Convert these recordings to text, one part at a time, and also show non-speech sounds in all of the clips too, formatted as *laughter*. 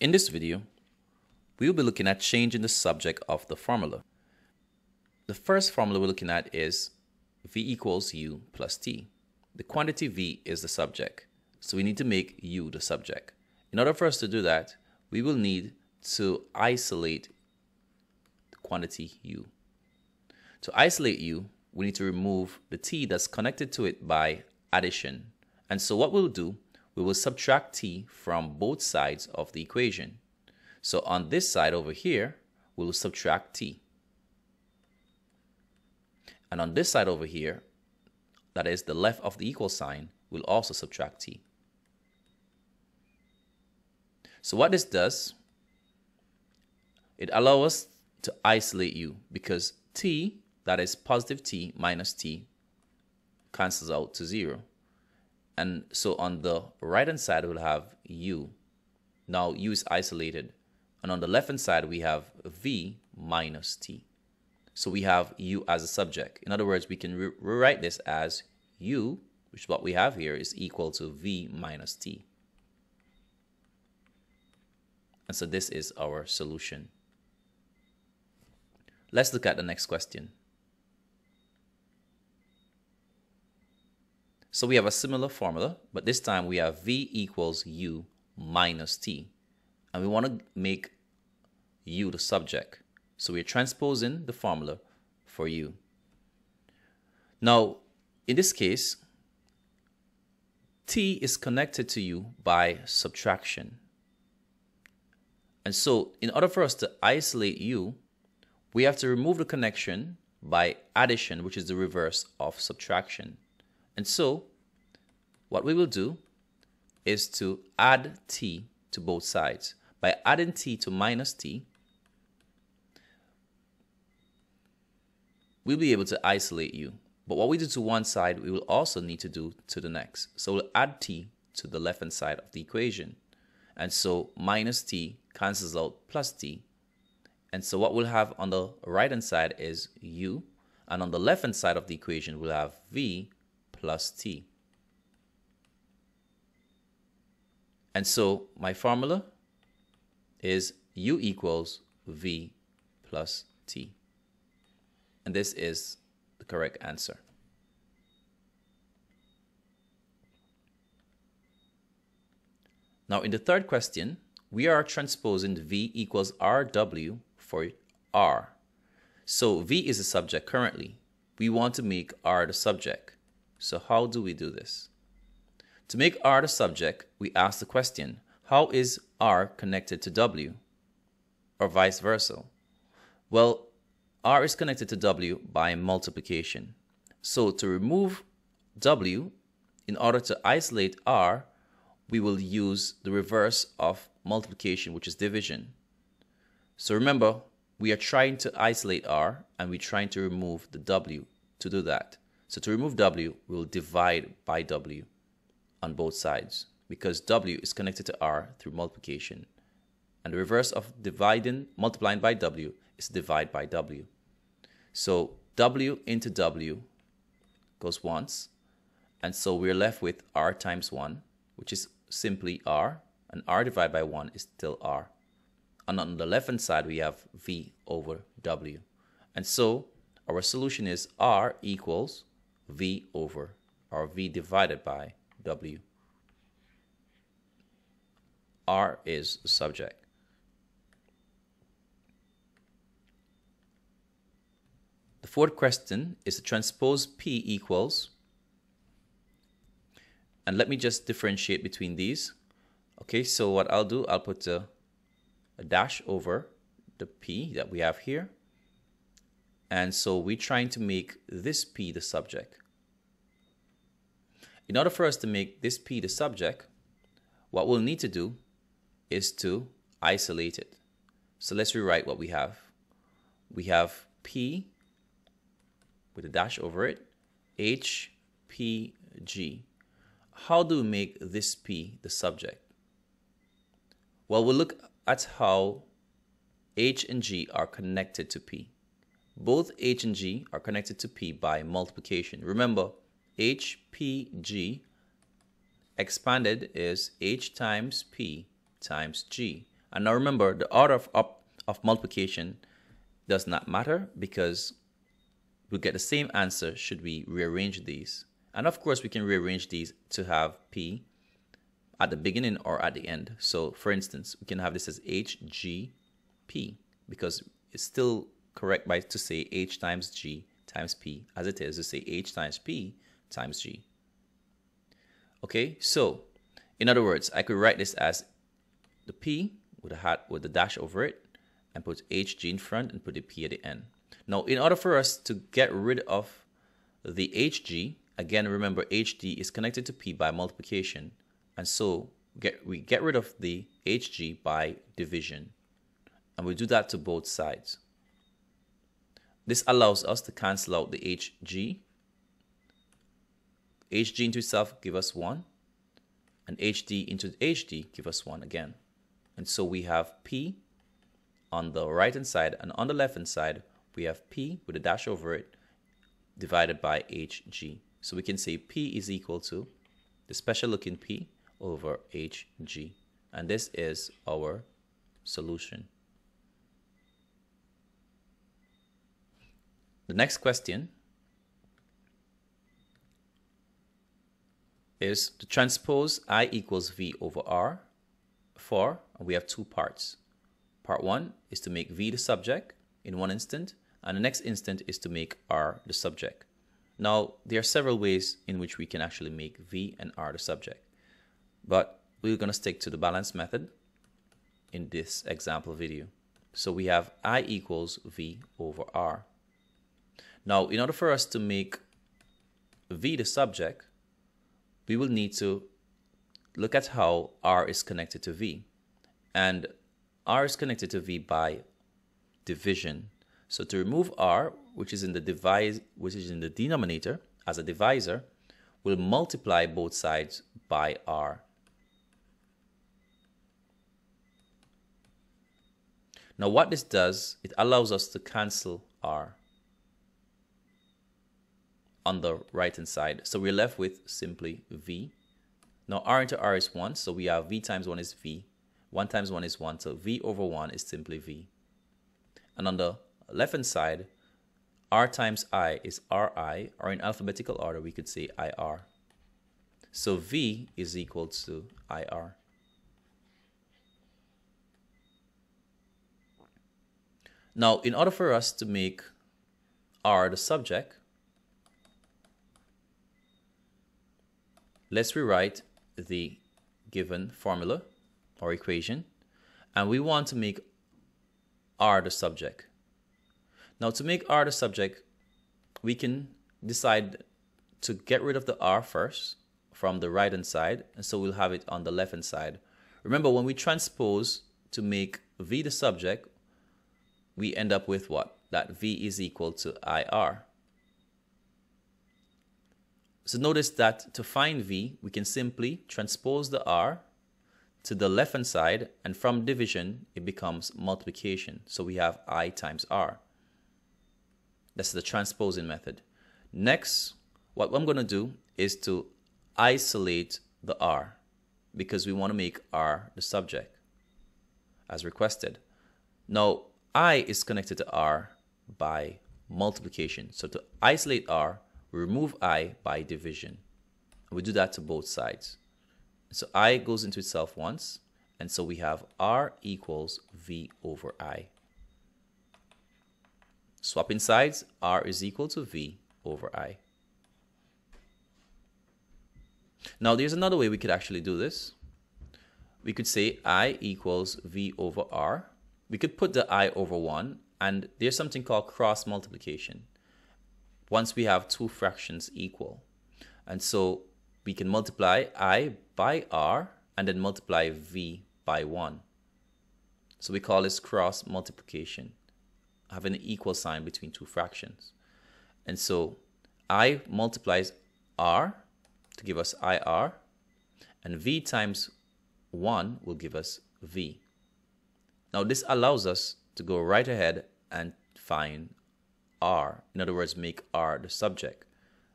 In this video, we will be looking at changing the subject of the formula. The first formula we're looking at is V equals U plus T. The quantity V is the subject, so we need to make U the subject. In order for us to do that, we will need to isolate the quantity U. To isolate U, we need to remove the T that's connected to it by addition. And so what we'll do, we will subtract T from both sides of the equation. So on this side over here, we will subtract T. And on this side over here, that is the left of the equal sign, we'll also subtract T. So what this does, it allows us to isolate U because T, that is positive T minus T, cancels out to zero. And so on the right hand side, we'll have U. Now U is isolated. And on the left hand side, we have V minus T. So we have U as a subject. In other words, we can re rewrite this as U, which is what we have here, is equal to V minus T. And so this is our solution. Let's look at the next question. So we have a similar formula, but this time we have V equals U minus T. And we want to make U the subject. So we're transposing the formula for U. Now, in this case, T is connected to U by subtraction. And so in order for us to isolate U, we have to remove the connection by addition, which is the reverse of subtraction. And so what we will do is to add t to both sides. By adding t to minus t, we'll be able to isolate u. But what we do to one side, we will also need to do to the next. So we'll add t to the left-hand side of the equation. And so minus t cancels out plus t. And so what we'll have on the right-hand side is u. And on the left-hand side of the equation, we'll have v plus t. And so my formula is u equals v plus t. And this is the correct answer. Now in the third question, we are transposing v equals rw for r. So v is the subject currently. We want to make r the subject. So how do we do this? To make R the subject, we ask the question, how is R connected to W? Or vice versa? Well, R is connected to W by multiplication. So to remove W, in order to isolate R, we will use the reverse of multiplication, which is division. So remember, we are trying to isolate R and we're trying to remove the W to do that. So to remove W, we'll divide by W on both sides because W is connected to R through multiplication. And the reverse of dividing, multiplying by W is divide by W. So W into W goes once. And so we're left with R times 1, which is simply R. And R divided by 1 is still R. And on the left hand side, we have V over W. And so our solution is R equals V over, or V divided by W. R is the subject. The fourth question is to transpose P equals, and let me just differentiate between these. Okay, so what I'll do, I'll put a, a dash over the P that we have here. And so we're trying to make this P the subject. In order for us to make this P the subject, what we'll need to do is to isolate it. So let's rewrite what we have. We have P with a dash over it, H, P, G. How do we make this P the subject? Well, we'll look at how H and G are connected to P. Both H and G are connected to P by multiplication. Remember, HPG expanded is H times P times G. And now remember, the order of, of multiplication does not matter because we get the same answer should we rearrange these. And of course, we can rearrange these to have P at the beginning or at the end. So for instance, we can have this as HGP because it's still correct by to say H times G times P as it is to say H times P times G. Okay, so in other words, I could write this as the P with a hat with a dash over it and put HG in front and put the P at the end. Now, in order for us to get rid of the HG, again, remember HG is connected to P by multiplication. And so get, we get rid of the HG by division. And we do that to both sides. This allows us to cancel out the HG. HG into itself give us 1. And HG into HG give us 1 again. And so we have P on the right hand side and on the left hand side we have P with a dash over it divided by HG. So we can say P is equal to the special looking P over HG. And this is our solution. The next question is to transpose I equals V over R for, we have two parts. Part one is to make V the subject in one instant, and the next instant is to make R the subject. Now, there are several ways in which we can actually make V and R the subject, but we're going to stick to the balance method in this example video. So we have I equals V over R. Now, in order for us to make V the subject, we will need to look at how R is connected to V. And R is connected to V by division. So to remove R, which is in the divise, which is in the denominator as a divisor, we'll multiply both sides by R. Now what this does, it allows us to cancel R on the right hand side. So we're left with simply V. Now R into R is 1, so we have V times 1 is V. 1 times 1 is 1, so V over 1 is simply V. And on the left hand side, R times I is Ri, or in alphabetical order, we could say IR. So V is equal to IR. Now, in order for us to make R the subject, let's rewrite the given formula or equation and we want to make R the subject. Now to make R the subject, we can decide to get rid of the R first from the right hand side and so we'll have it on the left hand side. Remember when we transpose to make V the subject, we end up with what? That V is equal to IR. So notice that to find V, we can simply transpose the R to the left hand side and from division it becomes multiplication. So we have I times R. That's the transposing method. Next, what I'm going to do is to isolate the R because we want to make R the subject as requested. Now, I is connected to R by multiplication. So to isolate R, we remove I by division. We do that to both sides. So I goes into itself once, and so we have R equals V over I. Swapping sides, R is equal to V over I. Now there's another way we could actually do this. We could say I equals V over R. We could put the I over 1, and there's something called cross multiplication once we have two fractions equal. And so we can multiply i by r and then multiply v by 1. So we call this cross multiplication, having an equal sign between two fractions. And so i multiplies r to give us ir, and v times 1 will give us v. Now this allows us to go right ahead and find R. In other words, make R the subject.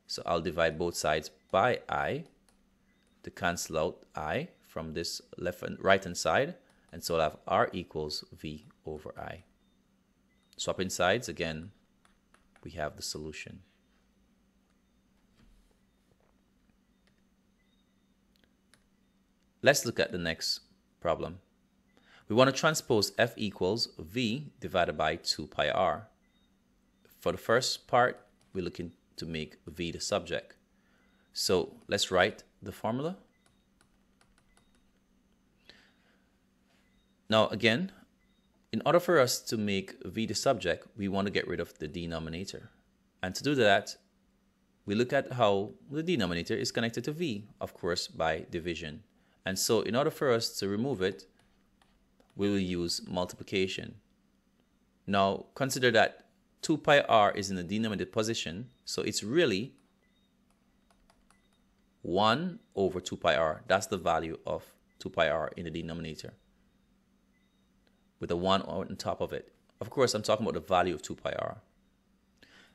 So I'll divide both sides by I to cancel out I from this left and right hand side. And so I'll have r equals v over i. Swapping sides, again, we have the solution. Let's look at the next problem. We want to transpose f equals v divided by 2 pi r. For the first part, we're looking to make v the subject. So let's write the formula. Now again, in order for us to make v the subject, we want to get rid of the denominator. And to do that, we look at how the denominator is connected to v, of course, by division. And so in order for us to remove it, we will use multiplication. Now consider that 2 pi r is in the denominator position, so it's really 1 over 2 pi r. That's the value of 2 pi r in the denominator with a 1 on top of it. Of course, I'm talking about the value of 2 pi r.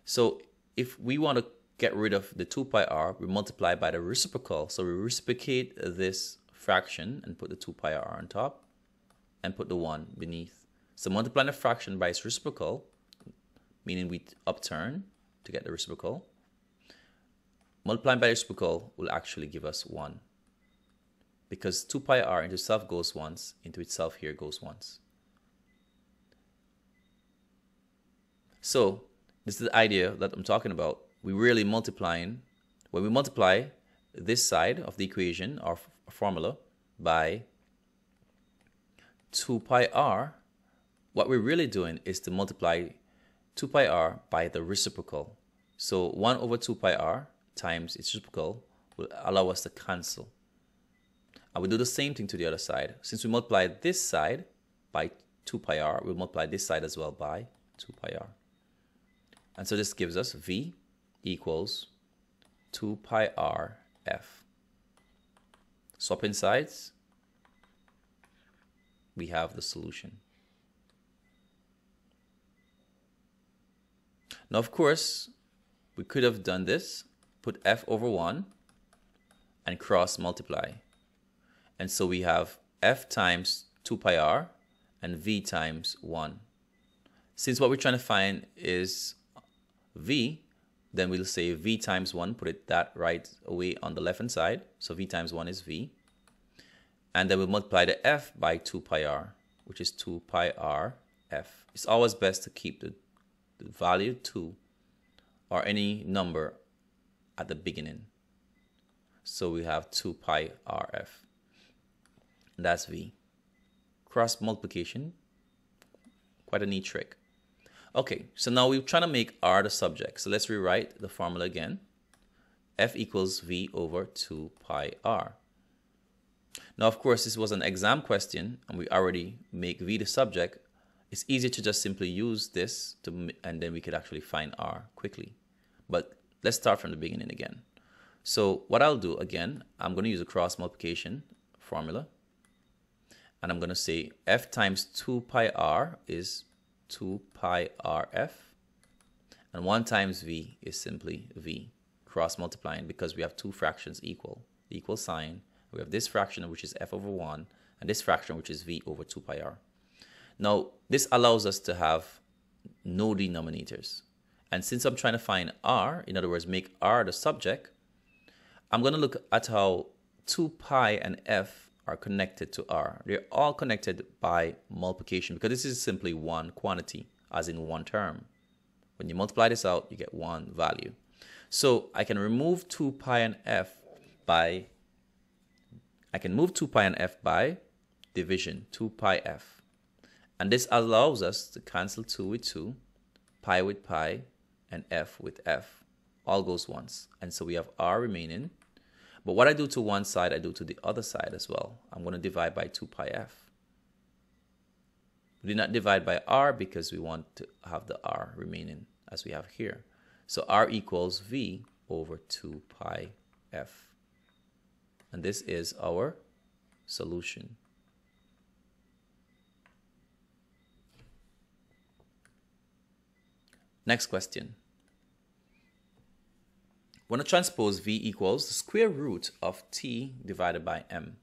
So if we want to get rid of the 2 pi r, we multiply by the reciprocal. So we reciprocate this fraction and put the 2 pi r on top and put the 1 beneath. So multiplying a fraction by its reciprocal, meaning we upturn to get the reciprocal, multiplying by the reciprocal will actually give us 1. Because 2 pi r into itself goes once, into itself here goes once. So this is the idea that I'm talking about. We're really multiplying, when we multiply this side of the equation or formula by 2 pi r, what we're really doing is to multiply 2 pi r by the reciprocal. So 1 over 2 pi r times its reciprocal will allow us to cancel. And we do the same thing to the other side. Since we multiply this side by 2 pi r, we'll multiply this side as well by 2 pi r. And so this gives us V equals 2 pi r f. Swapping sides, we have the solution. Now, of course, we could have done this, put f over 1 and cross multiply. And so we have f times 2 pi r and v times 1. Since what we're trying to find is v, then we'll say v times 1, put it that right away on the left hand side. So v times 1 is v. And then we'll multiply the f by 2 pi r, which is 2 pi r f. It's always best to keep the, the value 2 or any number at the beginning. So we have 2 pi r f. That's v. Cross multiplication, quite a neat trick. Okay, so now we're trying to make R the subject. So let's rewrite the formula again. F equals V over 2 pi R. Now, of course, this was an exam question and we already make V the subject. It's easier to just simply use this to, and then we could actually find R quickly. But let's start from the beginning again. So what I'll do again, I'm going to use a cross multiplication formula. And I'm going to say F times 2 pi R is 2 pi rf. And 1 times v is simply v, cross multiplying because we have two fractions equal, equal sign. We have this fraction which is f over 1 and this fraction which is v over 2 pi r. Now, this allows us to have no denominators. And since I'm trying to find r, in other words, make r the subject, I'm going to look at how 2 pi and f are connected to R. They're all connected by multiplication because this is simply one quantity, as in one term. When you multiply this out, you get one value. So I can remove 2 pi and f by, I can move 2 pi and f by division, 2 pi f. And this allows us to cancel 2 with 2, pi with pi, and f with f. All goes once. And so we have r remaining but what I do to one side, I do to the other side as well. I'm going to divide by 2 pi f. We did not divide by r because we want to have the r remaining as we have here. So r equals v over 2 pi f. And this is our solution. Next question want to transpose v equals the square root of t divided by m.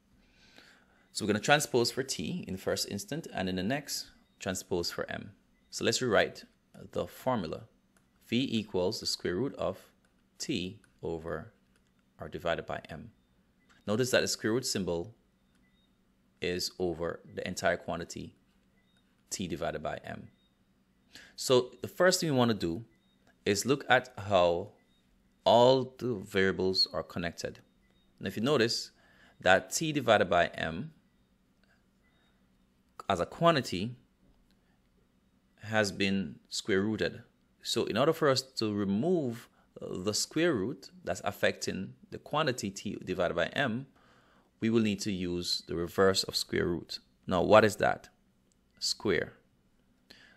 So we're going to transpose for t in the first instant and in the next transpose for m. So let's rewrite the formula. v equals the square root of t over or divided by m. Notice that the square root symbol is over the entire quantity t divided by m. So the first thing we want to do is look at how all the variables are connected. And if you notice that t divided by m as a quantity has been square rooted. So in order for us to remove the square root that's affecting the quantity t divided by m, we will need to use the reverse of square root. Now, what is that? Square.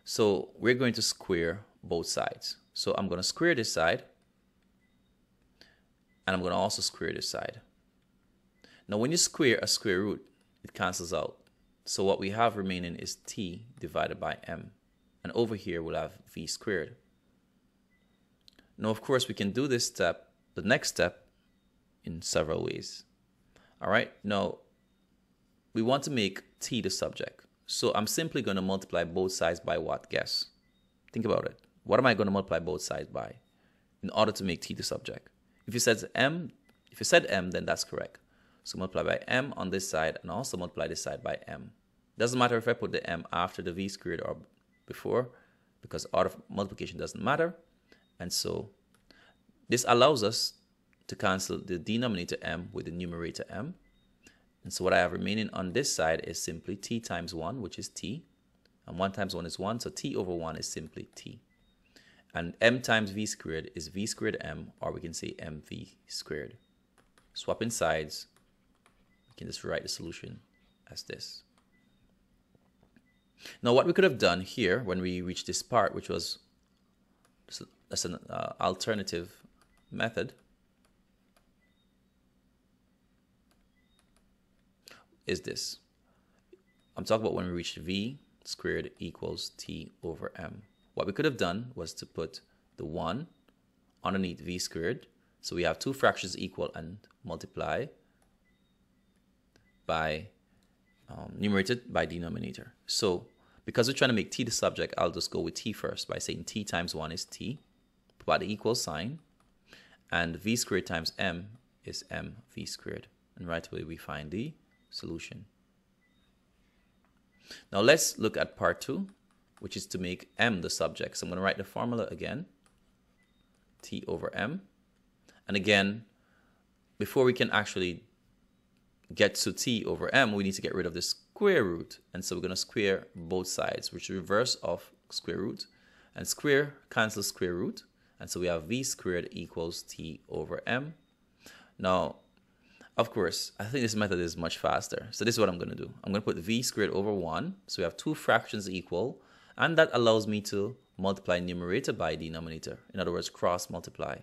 So we're going to square both sides. So I'm going to square this side, and I'm going to also square this side. Now, when you square a square root, it cancels out. So what we have remaining is t divided by m. And over here, we'll have v squared. Now, of course, we can do this step, the next step, in several ways. All right, now we want to make t the subject. So I'm simply going to multiply both sides by what? Guess. Think about it. What am I going to multiply both sides by in order to make t the subject? If you said m, if you said m, then that's correct. So multiply by m on this side and also multiply this side by m. Doesn't matter if I put the m after the v squared or before because order of multiplication doesn't matter. And so this allows us to cancel the denominator m with the numerator m. And so what I have remaining on this side is simply t times 1, which is t. And 1 times 1 is 1, so t over 1 is simply t. And m times v squared is v squared m, or we can say mv squared. Swapping sides, we can just write the solution as this. Now what we could have done here when we reached this part, which was that's an uh, alternative method, is this. I'm talking about when we reach v squared equals t over m. What we could have done was to put the 1 underneath v squared. So we have two fractions equal and multiply by um, numerator by denominator. So because we're trying to make t the subject, I'll just go with t first by saying t times 1 is t, put the equal sign, and v squared times m is m v squared. And right away we find the solution. Now let's look at part 2, which is to make m the subject. So I'm going to write the formula again, t over m. And again, before we can actually get to t over m, we need to get rid of the square root. And so we're going to square both sides, which is reverse of square root. And square cancels square root. And so we have v squared equals t over m. Now, of course, I think this method is much faster. So this is what I'm going to do. I'm going to put v squared over 1. So we have two fractions equal. And that allows me to multiply numerator by denominator. In other words, cross multiply.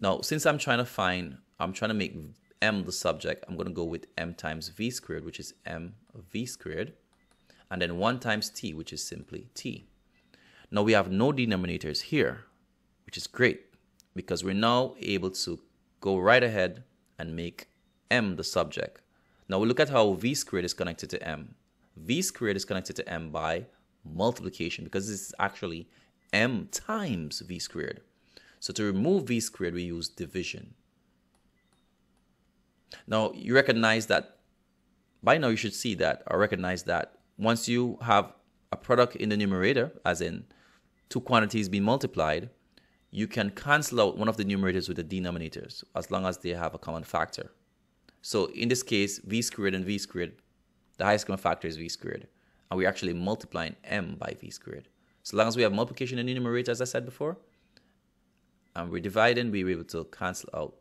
Now, since I'm trying to find, I'm trying to make m the subject, I'm going to go with m times v squared, which is m v squared, and then 1 times t, which is simply t. Now we have no denominators here, which is great because we're now able to go right ahead and make m the subject. Now we look at how v squared is connected to m. v squared is connected to m by multiplication because this is actually m times v squared. So to remove v squared, we use division. Now, you recognize that by now you should see that or recognize that once you have a product in the numerator, as in two quantities being multiplied, you can cancel out one of the numerators with the denominators as long as they have a common factor. So in this case, v squared and v squared, the highest common factor is v squared. And we're actually multiplying m by v squared. So long as we have multiplication the numerator, as I said before, and we're dividing, we're able to cancel out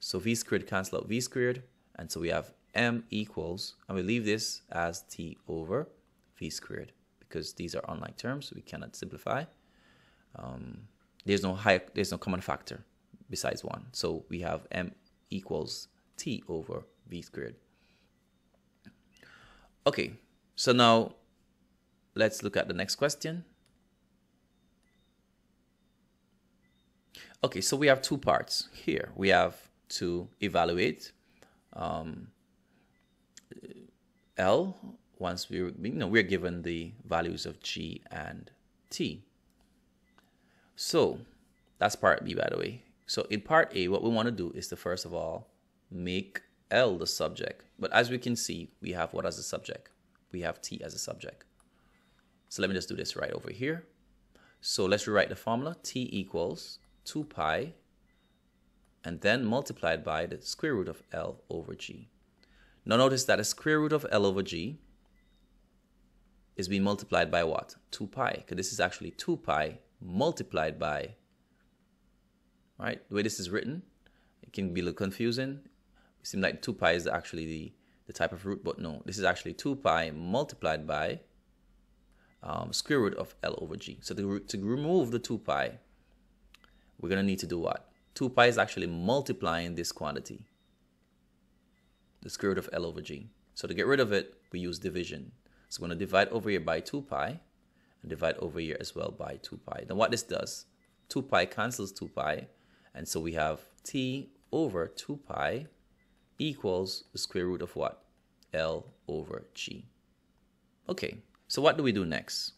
so v squared cancel out v squared. And so we have m equals, and we leave this as t over v squared because these are unlike terms. We cannot simplify. Um, there's no high, there's no common factor besides one. So we have m equals t over v squared. Okay, so now let's look at the next question. Okay, so we have two parts here. We have to evaluate um, L once we you know we're given the values of G and T. So that's part B by the way. So in part A, what we want to do is to first of all make L the subject. But as we can see, we have what as a subject? We have T as a subject. So let me just do this right over here. So let's rewrite the formula. T equals 2 pi and then multiplied by the square root of L over G. Now notice that the square root of L over G is being multiplied by what? 2 pi, because this is actually 2 pi multiplied by, right? The way this is written, it can be a little confusing. It seems like 2 pi is actually the, the type of root, but no, this is actually 2 pi multiplied by um, square root of L over G. So to, to remove the 2 pi, we're going to need to do what? 2 pi is actually multiplying this quantity, the square root of L over G. So to get rid of it, we use division. So we're going to divide over here by 2 pi and divide over here as well by 2 pi. Then what this does, 2 pi cancels 2 pi. And so we have t over 2 pi equals the square root of what? L over G. Okay, so what do we do next?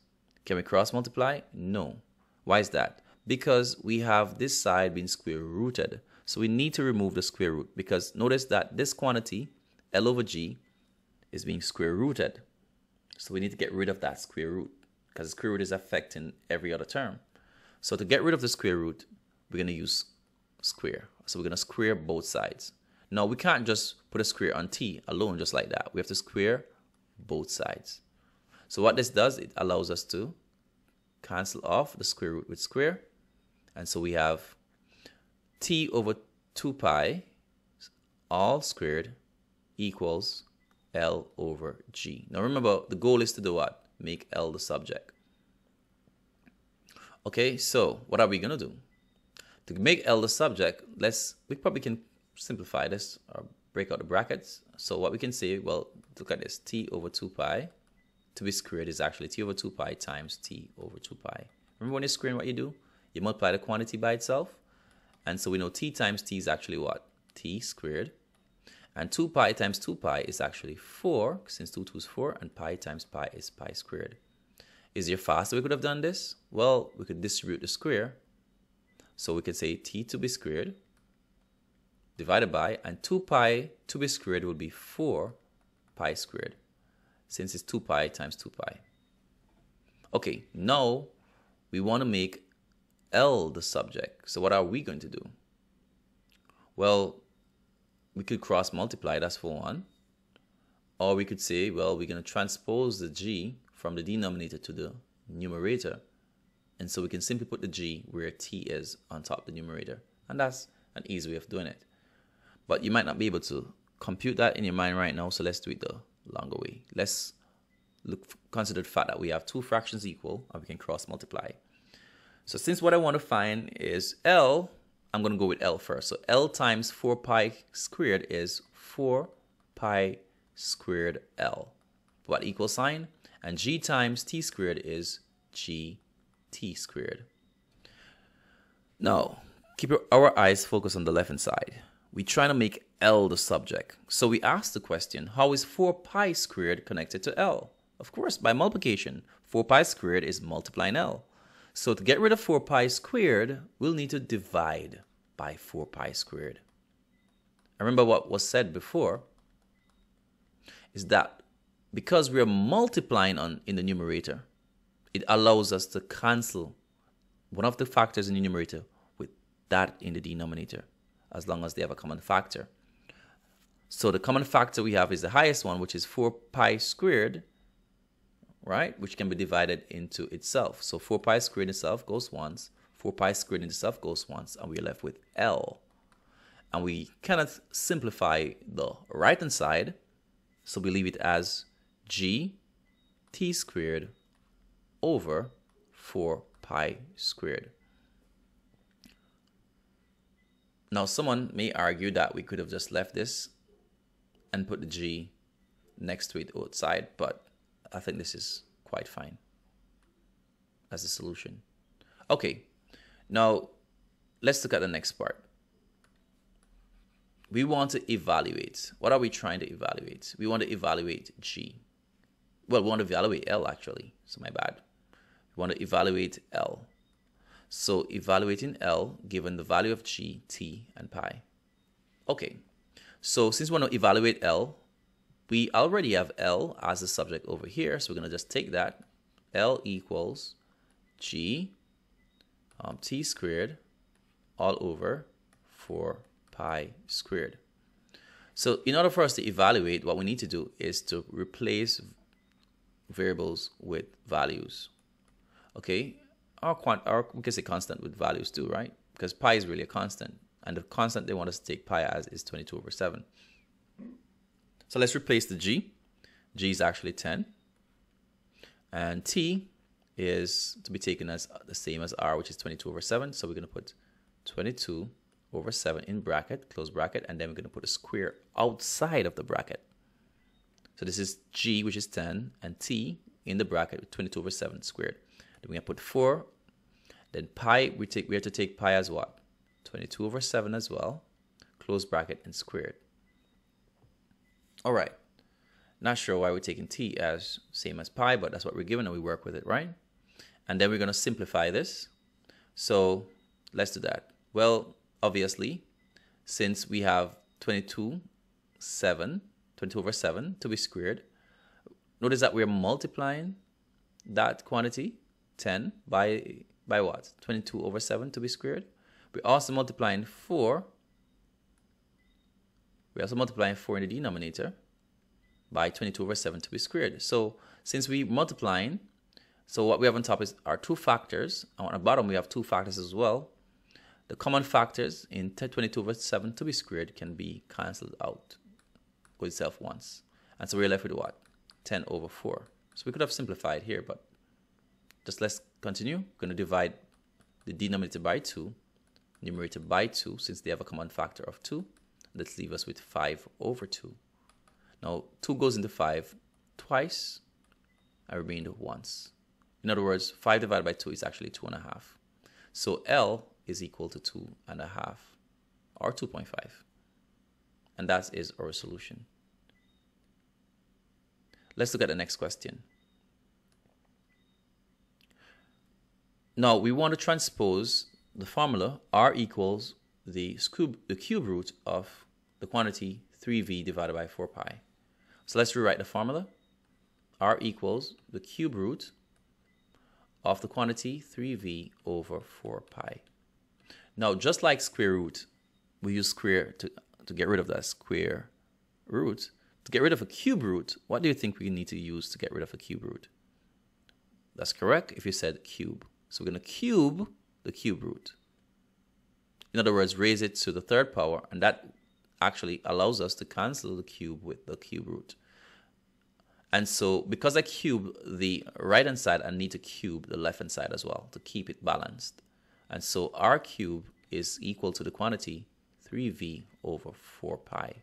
Can we cross multiply? No. Why is that? Because we have this side being square rooted. So we need to remove the square root because notice that this quantity, L over G, is being square rooted. So we need to get rid of that square root because the square root is affecting every other term. So to get rid of the square root, we're going to use square. So we're going to square both sides. Now we can't just put a square on t alone just like that. We have to square both sides. So what this does, it allows us to cancel off the square root with square. And so we have t over 2 pi all squared equals L over G. Now remember, the goal is to do what? Make L the subject. Okay, so what are we going to do? To make L the subject, let's, we probably can simplify this or break out the brackets. So what we can say, well, look at this, t over 2 pi to be squared is actually t over 2 pi times t over 2 pi. Remember when you're squaring what you do? You multiply the quantity by itself. And so we know t times t is actually what? t squared and 2 pi times 2 pi is actually 4, since 2, 2 is 4, and pi times pi is pi squared. Is there faster we could have done this? Well, we could distribute the square. So we could say t to be squared divided by, and 2 pi to be squared would be 4 pi squared, since it's 2 pi times 2 pi. Okay, now we want to make L the subject. So what are we going to do? Well, we could cross multiply, that's for one. Or we could say, well, we're going to transpose the g from the denominator to the numerator. And so we can simply put the g where t is on top of the numerator. And that's an easy way of doing it. But you might not be able to compute that in your mind right now, so let's do it the longer way. Let's look consider the fact that we have two fractions equal and we can cross multiply. So since what I want to find is L I'm going to go with L first. So L times 4 pi squared is 4 pi squared L. What equal sign? And G times T squared is G T squared. Now, keep our eyes focused on the left hand side. We're trying to make L the subject. So we ask the question, how is 4 pi squared connected to L? Of course, by multiplication. 4 pi squared is multiplying L. So to get rid of 4 pi squared, we'll need to divide by 4 pi squared. I remember what was said before is that because we are multiplying on in the numerator, it allows us to cancel one of the factors in the numerator with that in the denominator, as long as they have a common factor. So the common factor we have is the highest one, which is 4 pi squared, right? Which can be divided into itself. So 4 pi squared itself goes once. 4 pi squared into itself goes once, and we're left with L. And we cannot simplify the right-hand side, so we leave it as g t squared over 4 pi squared. Now, someone may argue that we could have just left this and put the g next to it outside, but I think this is quite fine as a solution. Okay, now let's look at the next part. we want to evaluate. What are we trying to evaluate? We want to evaluate G. Well, we want to evaluate L actually. So my bad. We want to evaluate L. So evaluating L given the value of G, T, and pi. Okay. So since we want to evaluate L, we already have L as the subject over here. So we're going to just take that. L equals G um, T squared all over 4 pi squared. So in order for us to evaluate, what we need to do is to replace variables with values. Okay, our quant, our we can say constant with values too, right? Because pi is really a constant, and the constant they want us to take pi as is 22 over 7. So let's replace the g. g is actually 10, and t is to be taken as the same as r, which is 22 over 7. So we're going to put 22 over 7 in bracket, close bracket, and then we're going to put a square outside of the bracket. So this is g, which is 10, and t in the bracket, 22 over 7 squared. Then to put 4. Then pi, we, take, we have to take pi as what? 22 over 7 as well, close bracket, and squared. All right. Not sure why we're taking t as same as pi, but that's what we're given and we work with it, right? And then we're going to simplify this. So let's do that. Well, obviously, since we have 22, 7, 22 over 7 to be squared, notice that we're multiplying that quantity, 10, by, by what? 22 over 7 to be squared. We're also multiplying 4. We're also multiplying 4 in the denominator by 22 over 7 to be squared. So since we're multiplying, so what we have on top is our two factors. On the bottom, we have two factors as well. The common factors in 22 over 7 to be squared can be cancelled out with itself once. And so we're left with what? 10 over 4. So we could have simplified here, but just let's continue. We're going to divide the denominator by 2, numerator by 2, since they have a common factor of 2. Let's leave us with 5 over 2. Now, 2 goes into 5 twice, and remained once. In other words, 5 divided by 2 is actually 2.5. So L is equal to 2.5 or 2.5. And that is our solution. Let's look at the next question. Now we want to transpose the formula R equals the cube, the cube root of the quantity 3v divided by 4 pi. So let's rewrite the formula. R equals the cube root of the quantity 3v over 4 pi. Now, just like square root, we use square to, to get rid of that square root. To get rid of a cube root, what do you think we need to use to get rid of a cube root? That's correct if you said cube. So we're going to cube the cube root. In other words, raise it to the third power, and that actually allows us to cancel the cube with the cube root. And so because I cube the right hand side, I need to cube the left hand side as well to keep it balanced. And so r cube is equal to the quantity 3v over 4 pi.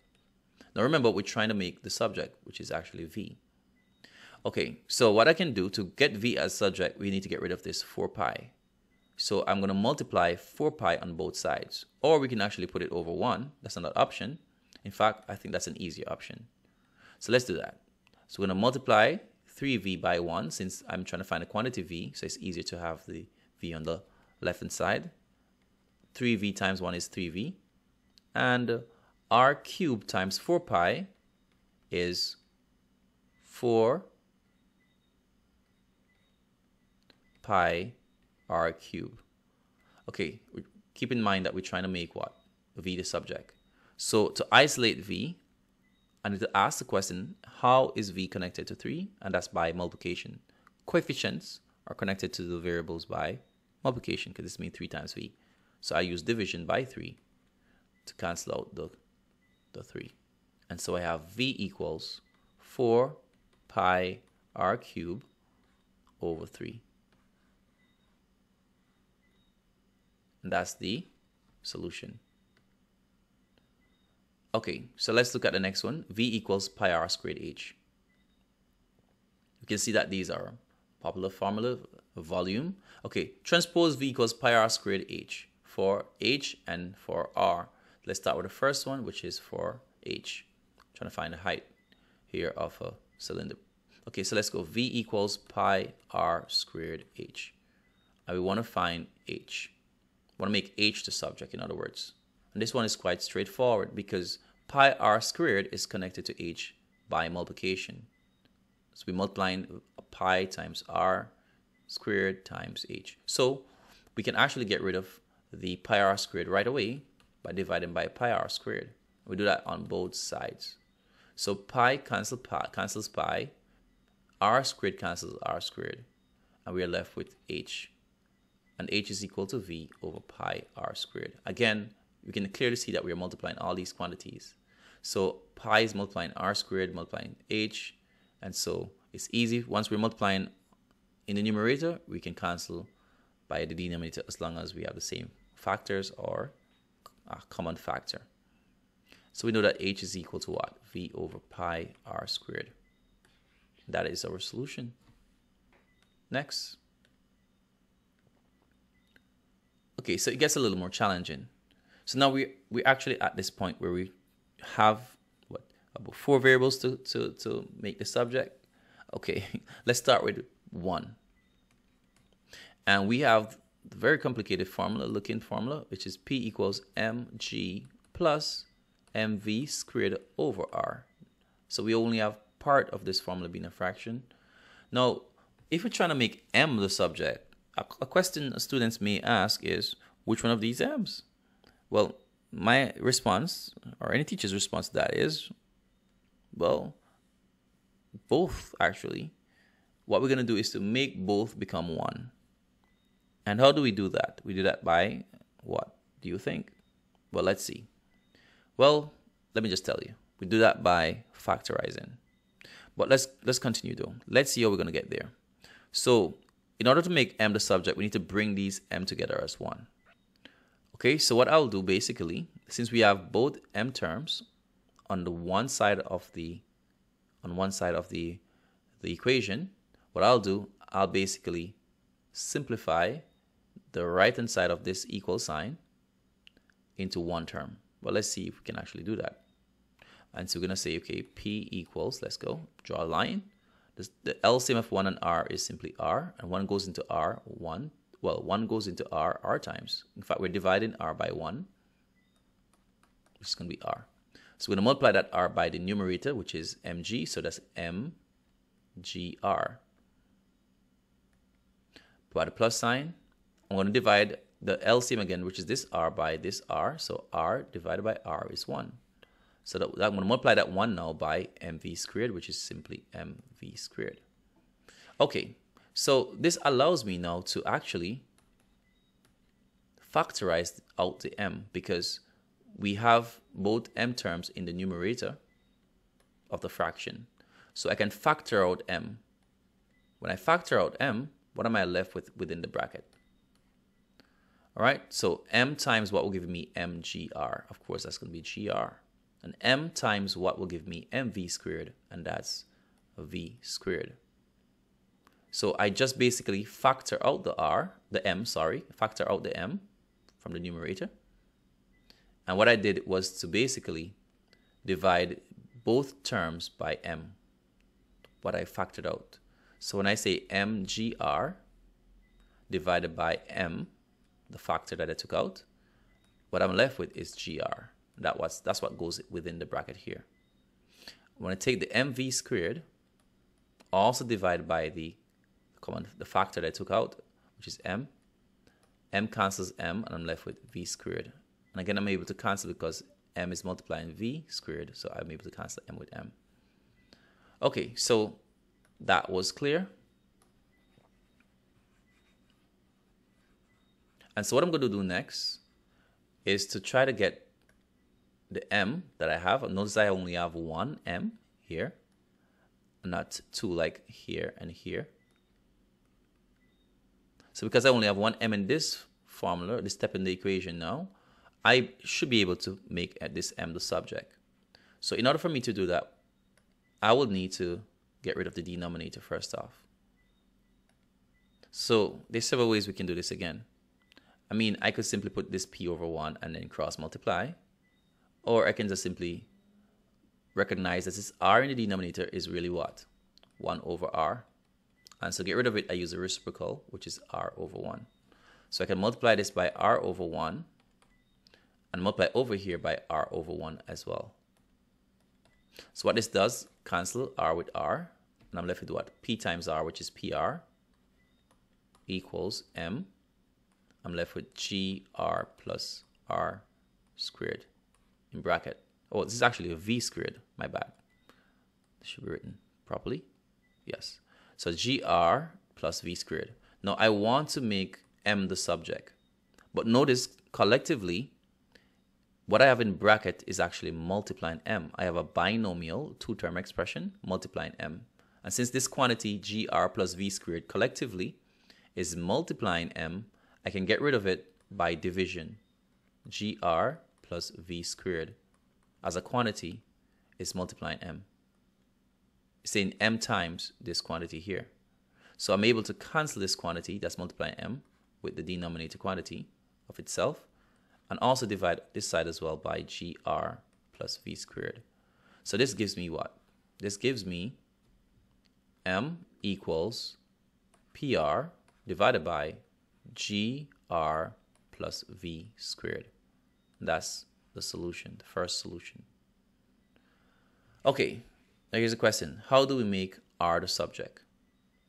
Now remember, we're trying to make the subject, which is actually v. Okay, so what I can do to get v as subject, we need to get rid of this 4 pi. So I'm going to multiply 4 pi on both sides. Or we can actually put it over 1. That's another option. In fact, I think that's an easier option. So let's do that. So we're going to multiply 3v by 1 since I'm trying to find a quantity v. So it's easier to have the v on the left hand side. 3v times 1 is 3v. And r cubed times 4 pi is 4 pi r cubed. Okay, keep in mind that we're trying to make what? v the subject. So to isolate v, I need to ask the question, how is v connected to 3? And that's by multiplication. Coefficients are connected to the variables by multiplication because this means 3 times v. So I use division by 3 to cancel out the, the 3. And so I have v equals 4 pi r cubed over 3. And that's the solution. Okay, so let's look at the next one. V equals pi r squared h. You can see that these are popular formula, volume. Okay, transpose V equals pi r squared h for h and for r. Let's start with the first one, which is for h. I'm trying to find the height here of a cylinder. Okay, so let's go. V equals pi r squared h. And we want to find h. We want to make h the subject, in other words. And this one is quite straightforward because pi r squared is connected to h by multiplication. So we multiplying pi times r squared times h. So we can actually get rid of the pi r squared right away by dividing by pi r squared. We do that on both sides. So pi cancel pi cancels pi, r squared cancels r squared, and we are left with h. And h is equal to v over pi r squared. Again, we can clearly see that we are multiplying all these quantities. So pi is multiplying r squared, multiplying h, and so it's easy. Once we're multiplying in the numerator, we can cancel by the denominator as long as we have the same factors or a common factor. So we know that h is equal to what? v over pi r squared. That is our solution. Next. Okay, so it gets a little more challenging. So now we we're actually at this point where we have what about four variables to, to, to make the subject. Okay, *laughs* let's start with one. And we have the very complicated formula, looking formula, which is P equals mg plus mv squared over r. So we only have part of this formula being a fraction. Now, if we're trying to make m the subject, a, question students may ask is, which one of these m's? Well, my response, or any teacher's response to that is, well, both actually. What we're going to do is to make both become one. And how do we do that? We do that by what do you think? Well, let's see. Well, let me just tell you. We do that by factorizing. But let's let's continue though. Let's see how we're going to get there. So, in order to make m the subject, we need to bring these m together as one. Okay, so what I'll do basically, since we have both m terms on the one side of the on one side of the the equation, what I'll do, I'll basically simplify the right hand side of this equal sign into one term. Well, let's see if we can actually do that. And so we're to say, okay, P equals, let's go, draw a line. This, the LCM of 1 and R is simply R, and 1 goes into R, 1. Well, 1 goes into R, R times. In fact, we're dividing R by 1, which is going to be R. So we're going to multiply that R by the numerator, which is mg, so that's mgr. Put a plus sign, I'm going to divide the LCM again, which is this R by this R. So R divided by R is 1. So that, I'm going to multiply that 1 now by mv squared, which is simply mv squared. Okay, so this allows me now to actually factorize out the m because we have both m terms in the numerator of the fraction. So I can factor out m. When I factor out m, what am I left with within the bracket? All right, so m times what will give me mgr. Of course, that's going to be gr. And m times what will give me mv squared, and that's v squared. So I just basically factor out the r, the m, sorry, factor out the m from the numerator. And what I did was to basically divide both terms by m, what I factored out. So when I say mgr divided by m, the factor that I took out, what I'm left with is gr. That was, that's what goes within the bracket here. I'm going to take the mv squared, also divide by the common the factor that I took out, which is m. m cancels m, and I'm left with v squared. And again, I'm able to cancel because m is multiplying v squared, so I'm able to cancel m with m. Okay, so that was clear. And so what I'm going to do next is to try to get the m that I have. Notice I only have one m here, not two like here and here. So because I only have one m in this formula, this step in the equation now, I should be able to make uh, this m the subject. So in order for me to do that, I will need to get rid of the denominator first off. So there's several ways we can do this again. I mean, I could simply put this p over 1 and then cross multiply. Or I can just simply recognize that this r in the denominator is really what? 1 over r. And so get rid of it, I use a reciprocal, which is r over 1. So I can multiply this by r over 1 and multiply over here by r over 1 as well. So what this does, cancel r with r, and I'm left with what? p times r, which is pr, equals m. I'm left with gr plus r squared in bracket. Oh, this is actually a v squared, my bad. This should be written properly. Yes. So gr plus v squared. Now I want to make m the subject. But notice collectively, what I have in bracket is actually multiplying m. I have a binomial two-term expression multiplying m. And since this quantity gr plus v squared collectively is multiplying m, I can get rid of it by division. gr plus v squared as a quantity is multiplying m. It's saying m times this quantity here. So I'm able to cancel this quantity that's multiplying m with the denominator quantity of itself and also divide this side as well by gr plus v squared. So this gives me what? This gives me m equals pr divided by gr plus v squared. That's the solution, the first solution. Okay, now here's a question. How do we make r the subject?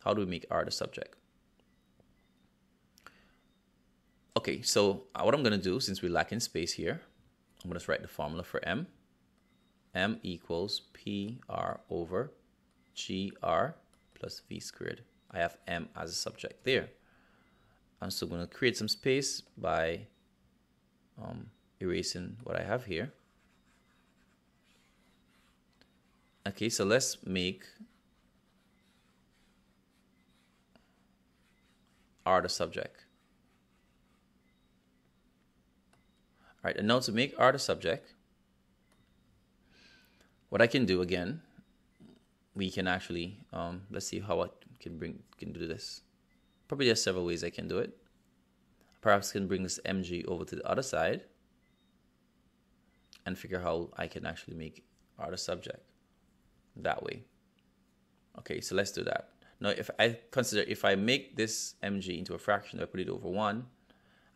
How do we make r the subject? Okay, so uh, what I'm going to do, since we lack in space here, I'm going to write the formula for m. m equals pr over gr plus v squared. I have m as a subject there. I'm still going to create some space by um, erasing what I have here. Okay, so let's make R the subject. All right, and now to make R the subject, what I can do again, we can actually, um, let's see how I can bring can do this. Probably there's several ways I can do it. Perhaps I can bring this mg over to the other side and figure how I can actually make R the subject that way. Okay, so let's do that. Now, if I consider if I make this mg into a fraction, I put it over 1,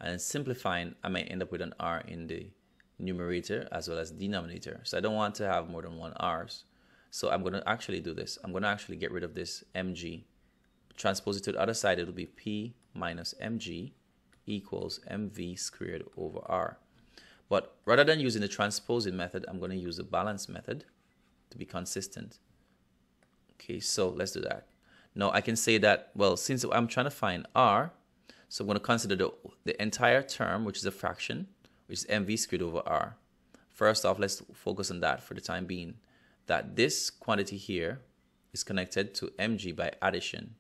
and simplifying, I might end up with an r in the numerator as well as denominator. So I don't want to have more than one r's. So I'm going to actually do this. I'm going to actually get rid of this mg. Transpose it to the other side, it'll be p minus mg equals mv squared over r. But rather than using the transposing method, I'm going to use the balance method to be consistent. Okay, so let's do that. Now I can say that, well, since I'm trying to find r, so I'm going to consider the, the entire term, which is a fraction, which is mv squared over r. First off, let's focus on that for the time being, that this quantity here is connected to mg by addition.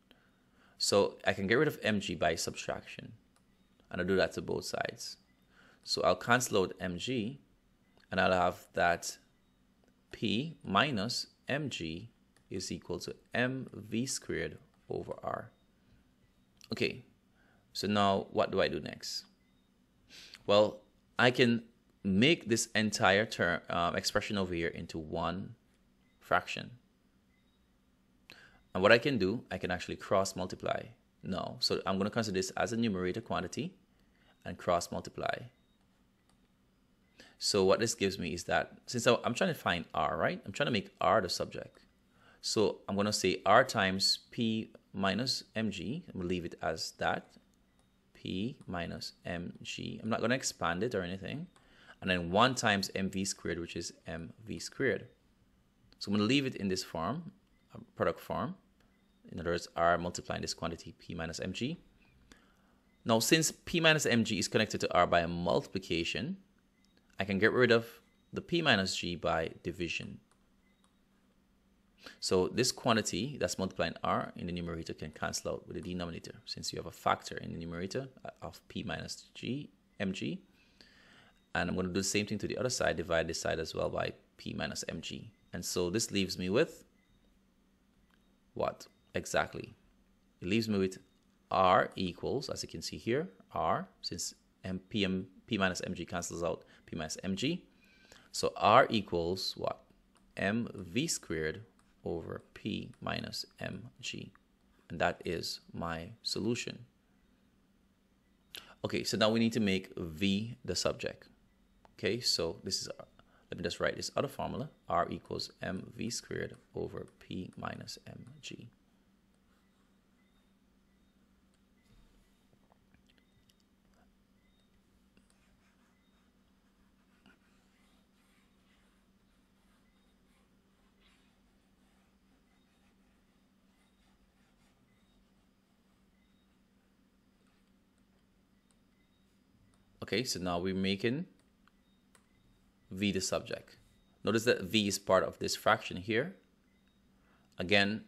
So I can get rid of mg by subtraction, and I'll do that to both sides. So I'll cancel out mg, and I'll have that p minus mg is equal to mv squared over r. Okay, so now what do I do next? Well, I can make this entire term um, expression over here into one fraction. And what I can do, I can actually cross multiply. No, so I'm going to consider this as a numerator quantity and cross multiply. So what this gives me is that since I'm trying to find r, right? I'm trying to make r the subject. So I'm going to say r times p minus mg. I'm going to leave it as that p minus mg. I'm not going to expand it or anything. And then 1 times mv squared, which is mv squared. So I'm going to leave it in this form, uh, product form. In other words, r multiplying this quantity p minus mg. Now, since p minus mg is connected to r by a multiplication, I can get rid of the p minus g by division. So this quantity that's multiplying r in the numerator can cancel out with the denominator since you have a factor in the numerator uh, of p minus g mg. And I'm going to do the same thing to the other side, divide this side as well by p minus mg. And so this leaves me with what exactly? It leaves me with r equals, as you can see here, r, since p minus mg cancels out minus mg. So r equals what? mv squared over p minus mg. And that is my solution. Okay, so now we need to make v the subject. Okay, so this is, let me just write this other formula. r equals mv squared over p minus mg. Okay, so now we're making v the subject. Notice that v is part of this fraction here. Again,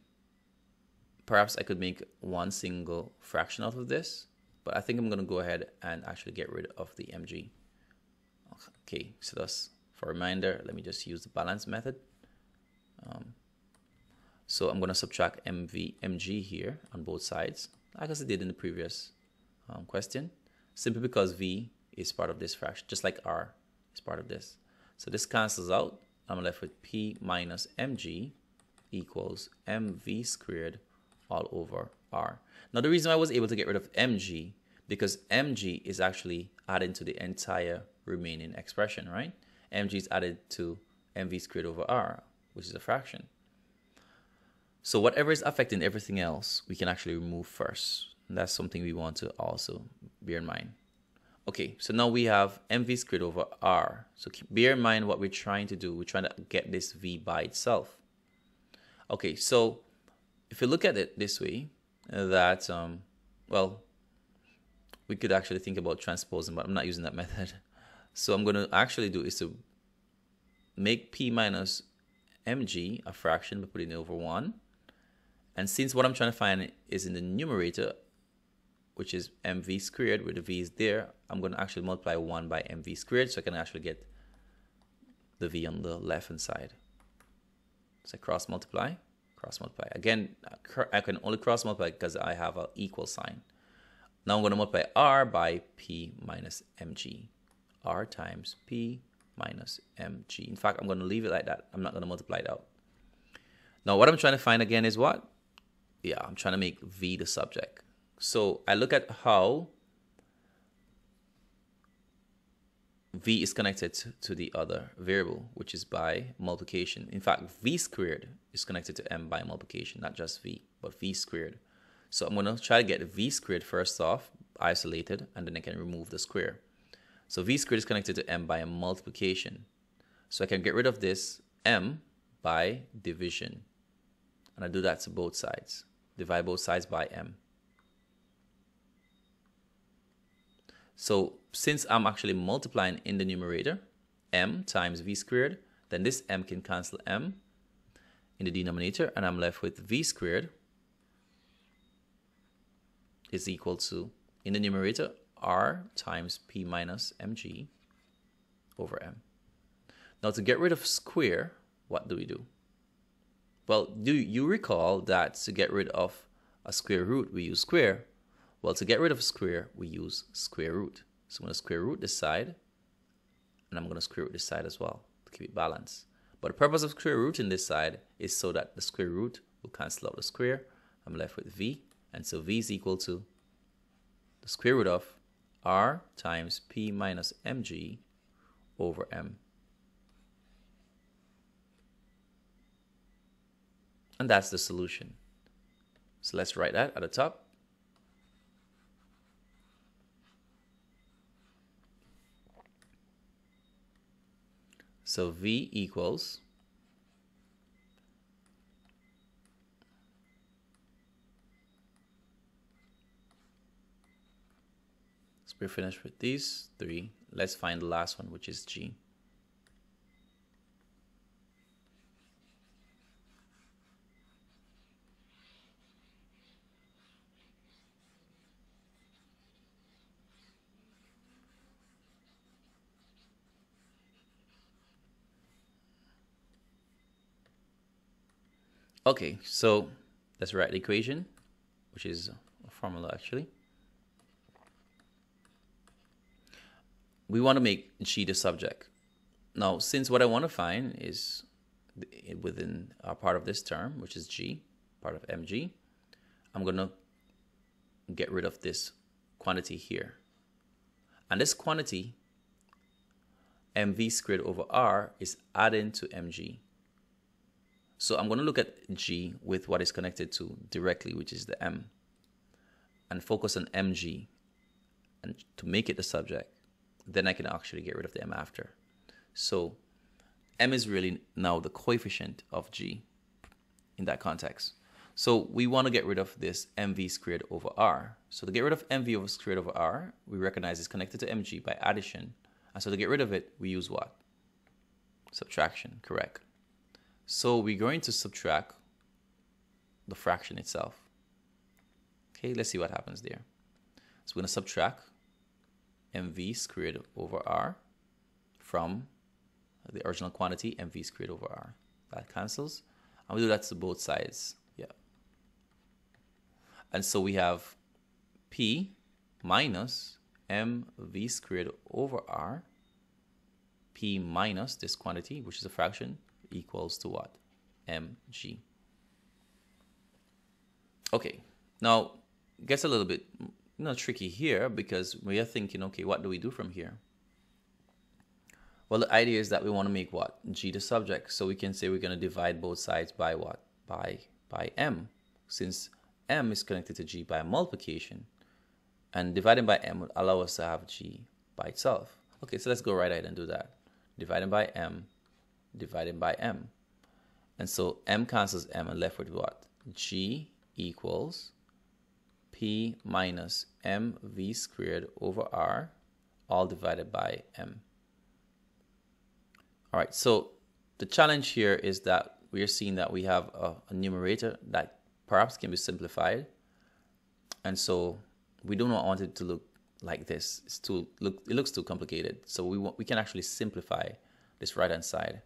perhaps I could make one single fraction out of this, but I think I'm going to go ahead and actually get rid of the mg. Okay, so that's for reminder, let me just use the balance method. Um, so I'm going to subtract mv, mg here on both sides, like as I did in the previous um, question, simply because v is part of this fraction, just like r is part of this. So this cancels out. I'm left with p minus mg equals mv squared all over r. Now the reason I was able to get rid of mg because mg is actually added to the entire remaining expression, right? mg is added to mv squared over r, which is a fraction. So whatever is affecting everything else, we can actually remove first. And that's something we want to also bear in mind. Okay, so now we have mv squared over r. So keep, bear in mind what we're trying to do. We're trying to get this v by itself. Okay, so if you look at it this way, that, um, well, we could actually think about transposing, but I'm not using that *laughs* method. So I'm going to actually do is to make p minus mg a fraction by putting it over 1. And since what I'm trying to find is in the numerator, which is mv squared, where the v is there, I'm going to actually multiply 1 by mv squared, so I can actually get the v on the left-hand side. So cross multiply, cross multiply. Again, I can only cross multiply because I have an equal sign. Now I'm going to multiply r by p minus mg. r times p minus mg. In fact, I'm going to leave it like that. I'm not going to multiply it out. Now what I'm trying to find again is what? Yeah, I'm trying to make v the subject. So I look at how v is connected to the other variable, which is by multiplication. In fact, v squared is connected to m by multiplication, not just v, but v squared. So I'm going to try to get v squared first off, isolated, and then I can remove the square. So v squared is connected to m by a multiplication. So I can get rid of this m by division. And I do that to both sides. Divide both sides by m. So since I'm actually multiplying in the numerator, m times v squared, then this m can cancel m in the denominator, and I'm left with v squared is equal to, in the numerator, r times p minus mg over m. Now to get rid of square, what do we do? Well, do you recall that to get rid of a square root, we use square, well, to get rid of a square, we use square root. So I'm going to square root this side, and I'm going to square root this side as well to keep it balanced. But the purpose of square root in this side is so that the square root will cancel out the square. I'm left with v, and so v is equal to the square root of r times p minus mg over m. And that's the solution. So let's write that at the top. So V equals So we're finished with these three. Let's find the last one, which is G. Okay, so let's write the equation, which is a formula actually. We want to make G the subject. now, since what I want to find is within a part of this term, which is g, part of mg, I'm going to get rid of this quantity here. And this quantity, mv squared over r, is adding to mg. So I'm going to look at g with what is connected to directly, which is the m, and focus on mg and to make it the subject. Then I can actually get rid of the m after. So m is really now the coefficient of g in that context. So we want to get rid of this mv squared over r. So to get rid of mv squared over r, we recognize it's connected to mg by addition. And so to get rid of it, we use what? Subtraction, correct. So we're going to subtract the fraction itself. Okay, let's see what happens there. So we're going to subtract mv squared over r from the original quantity mv squared over r. That cancels. And we do that to both sides. Yeah. And so we have p minus mv squared over r p minus this quantity, which is a fraction, equals to what? mg. Okay, now gets a little bit you know, tricky here because we are thinking, okay, what do we do from here? Well, the idea is that we want to make what? G the subject. So we can say we're going to divide both sides by what? By, by M. Since M is connected to G by multiplication. And dividing by M would allow us to have G by itself. Okay, so let's go right ahead and do that. Dividing by M, dividing by M. And so M cancels M and left with what? G equals P minus mv squared over r, all divided by m. All right, so the challenge here is that we are seeing that we have a, a numerator that perhaps can be simplified. And so we do not want it to look like this. It's too look it looks too complicated. So we want we can actually simplify this right hand side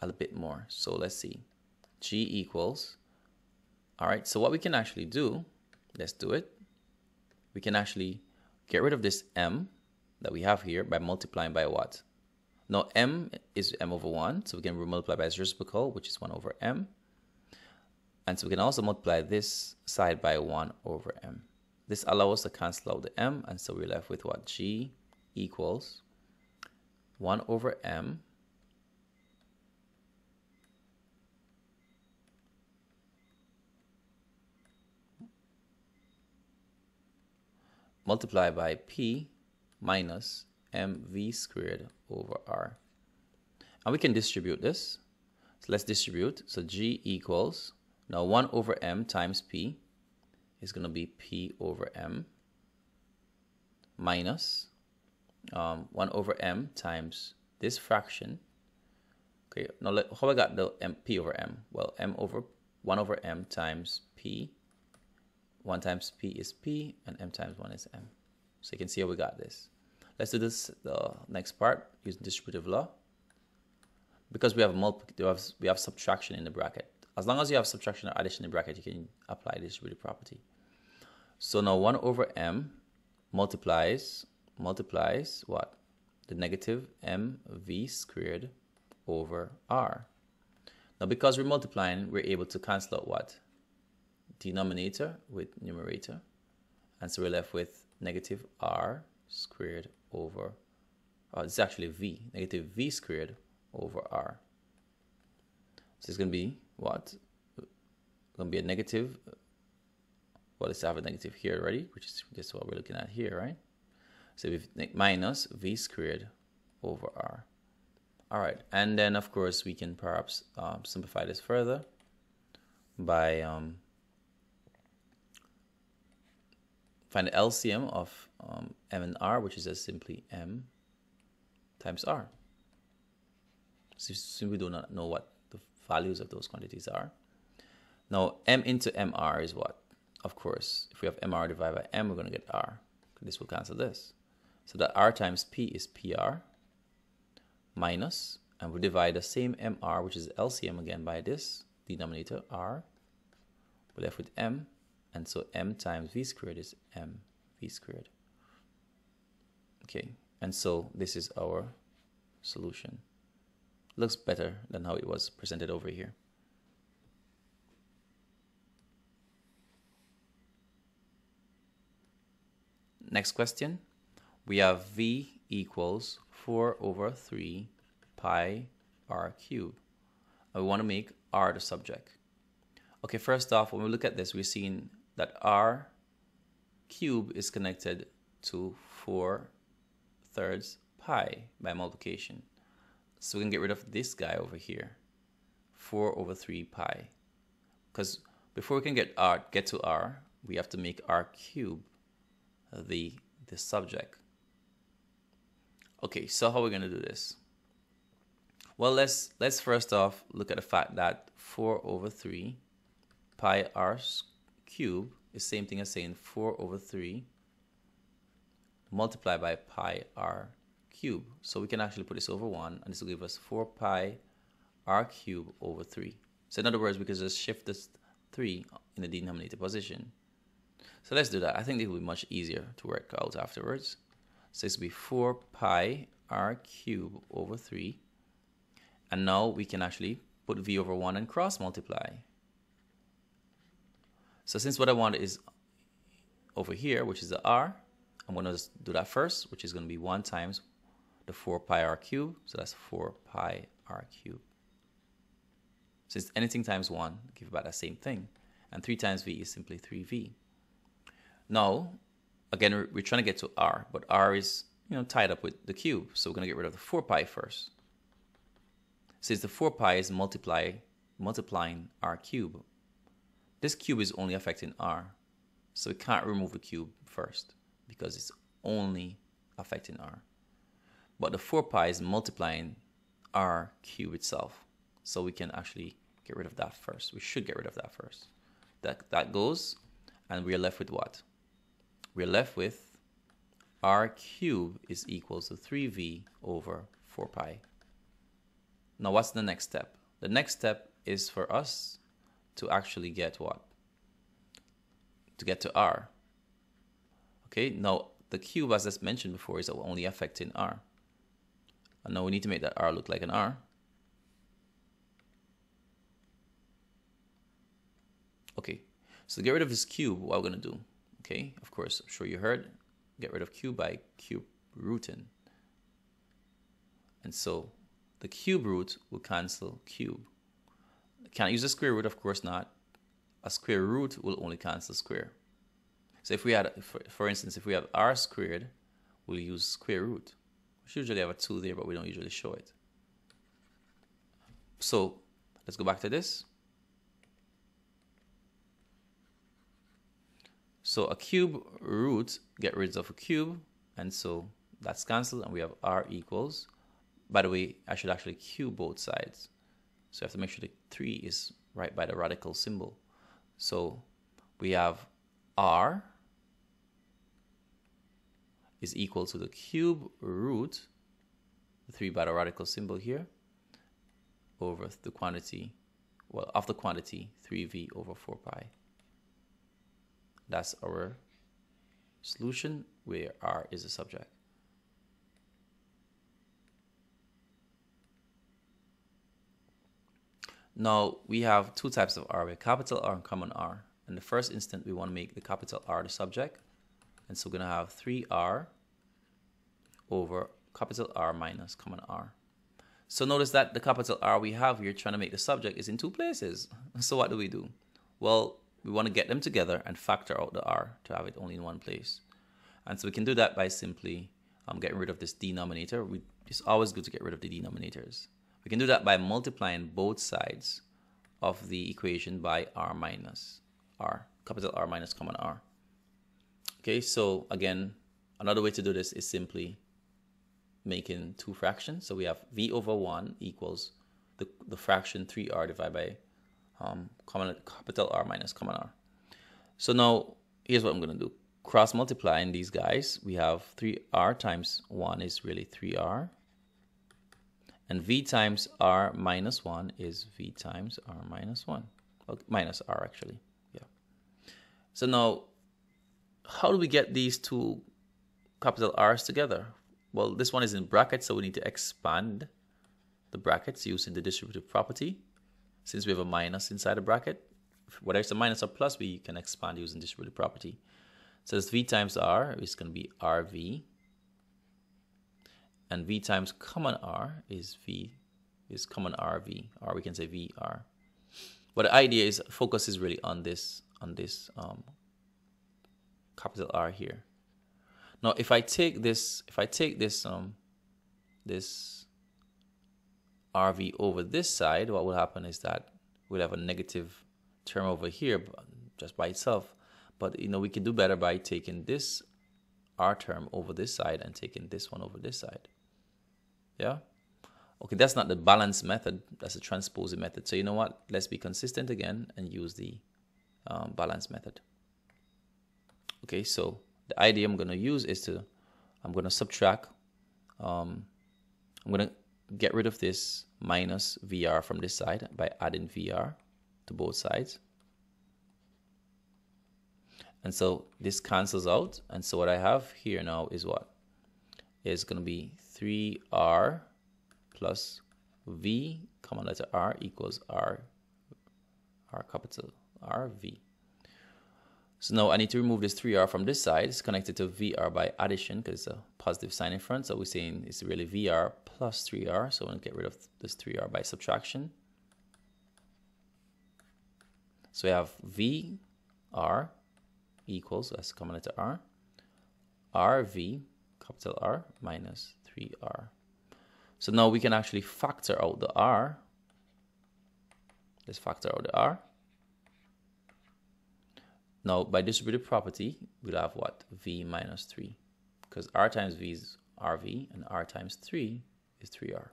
a little bit more. So let's see. G equals. All right, so what we can actually do, let's do it. We can actually get rid of this m that we have here by multiplying by what? Now m is m over 1, so we can multiply by its reciprocal, which is 1 over m. And so we can also multiply this side by 1 over m. This allows us to cancel out the m, and so we're left with what? g equals 1 over m multiply by p minus mv squared over r. And we can distribute this. So let's distribute. So g equals, now 1 over m times p is going to be p over m minus um, 1 over m times this fraction. Okay, now let, how I got the m, p over m? Well, m over 1 over m times p 1 times p is p, and m times 1 is m. So you can see how we got this. Let's do this the next part using distributive law. Because we have multiple, we have subtraction in the bracket. As long as you have subtraction or addition in the bracket, you can apply the distributive property. So now 1 over m multiplies, multiplies what? The negative mv squared over r. Now because we're multiplying, we're able to cancel out what? Denominator with numerator. And so we're left with negative r squared over, oh, it's actually v, negative v squared over r. So it's going to be what? Going to be a negative, well, let's have a negative here already, which is just what we're looking at here, right? So we've minus v squared over r. All right, and then of course we can perhaps um, simplify this further by um, Find the LCM of um, m and r, which is just simply m times r. Since we do not know what the values of those quantities are. Now, m into mr is what? Of course, if we have mr divided by m, we're going to get r. This will cancel this. So that r times p is pr minus, and we divide the same mr, which is LCM again, by this denominator r. We're left with m and so m times v squared is m v squared. Okay, and so this is our solution. Looks better than how it was presented over here. Next question. We have v equals 4 over 3 pi r cubed. And we want to make r the subject. Okay, first off, when we look at this, we're seeing that r cube is connected to 4 thirds pi by multiplication. So we can get rid of this guy over here, 4 over 3 pi. Because before we can get r get to r, we have to make r cube the the subject. Okay, so how are we going to do this? Well, let's let's first off look at the fact that 4 over 3 pi r cube is same thing as saying 4 over 3 multiplied by pi r cube. So we can actually put this over 1 and this will give us 4 pi r cube over 3. So in other words, we can just shift this 3 in the denominator position. So let's do that. I think it will be much easier to work out afterwards. So this will be 4 pi r cube over 3. And now we can actually put v over 1 and cross multiply. So since what I want is over here, which is the r, I'm going to do that first, which is going to be 1 times the 4 pi r cube. So that's 4 pi r cube. Since anything times 1 give about the same thing. And 3 times v is simply 3v. Now, again, we're, we're trying to get to r, but r is you know tied up with the cube. So we're going to get rid of the 4 pi first. Since the 4 pi is multiply, multiplying r cube, this cube is only affecting r. So we can't remove the cube first because it's only affecting r. But the 4 pi is multiplying r cube itself. So we can actually get rid of that first. We should get rid of that first. That, that goes, and we are left with what? we're left with r cube is equals to 3v over 4 pi. Now what's the next step? The next step is for us to actually get what? To get to r. Okay, now the cube as I mentioned before is only affecting r. And now we need to make that r look like an r. Okay, so to get rid of this cube, what we're to do? Okay, of course, I'm sure you heard, get rid of cube by cube rooting. And so the cube root will cancel cube. Can't use a square root, of course not. A square root will only cancel square. So if we had, for, for instance, if we have r squared, we'll use square root. We usually have a 2 there, but we don't usually show it. So let's go back to this. So a cube root get rid of a cube, and so that's cancelled, and we have r equals. By the way, I should actually cube both sides. So I have to make sure the 3 is right by the radical symbol. So we have r is equal to the cube root, the 3 by the radical symbol here, over the quantity, well, of the quantity 3v over 4 pi. That's our solution where R is the subject. Now we have two types of R, we have capital R and common R. In the first instant, we want to make the capital R the subject. And so we're going to have 3R over capital R minus common R. So notice that the capital R we have here trying to make the subject is in two places. *laughs* So what do we do? Well, we want to get them together and factor out the r to have it only in one place. And so we can do that by simply um, getting rid of this denominator. We, it's always good to get rid of the denominators. We can do that by multiplying both sides of the equation by r minus r, capital R minus common r. Okay, so again, another way to do this is simply making two fractions. So we have v over 1 equals the, the fraction 3r divided by um, common, capital R minus common R. So now here's what I'm going to do. Cross multiplying these guys, we have 3R times 1 is really 3R. And V times R minus 1 is V times R minus 1. Okay, minus R actually, yeah. So now, how do we get these two capital R's together? well, this one is in brackets, so we need to expand the brackets using the distributive property. Since we have a minus inside a bracket, whether it's a minus or plus, we can expand using distributive property. So this V times R is going to be RV. And V times common R is V is common RV, or we can say VR. But the idea is focus is really on this on this um, capital R here. Now, if I take this, if I take this um this RV over this side, what will happen is that we'll have a negative term over here just by itself. But you know, we can do better by taking this R term over this side and taking this one over this side. Yeah? Okay, that's not the balance method, that's the transposing method. So you know what? Let's be consistent again and use the um, balance method. Okay, so the idea I'm going to use is to, I'm going to subtract, um, I'm going to get rid of this minus VR from this side by adding VR to both sides. And so this cancels out. And so what I have here now is what? Is going to be 3R plus V, common letter R equals R, R capital R V. So now I need to remove this 3R from this side. It's connected to VR by addition because it's a positive sign in front. So we're saying it's really VR plus 3R. So I'm going to get rid of this 3R by subtraction. So we have VR equals, that's common letter R, RV, capital R, minus 3R. So now we can actually factor out the R. Let's factor out the R. Now, by distributive property, we'll have what? V minus 3. Because R times V is RV, and R times 3 is 3R.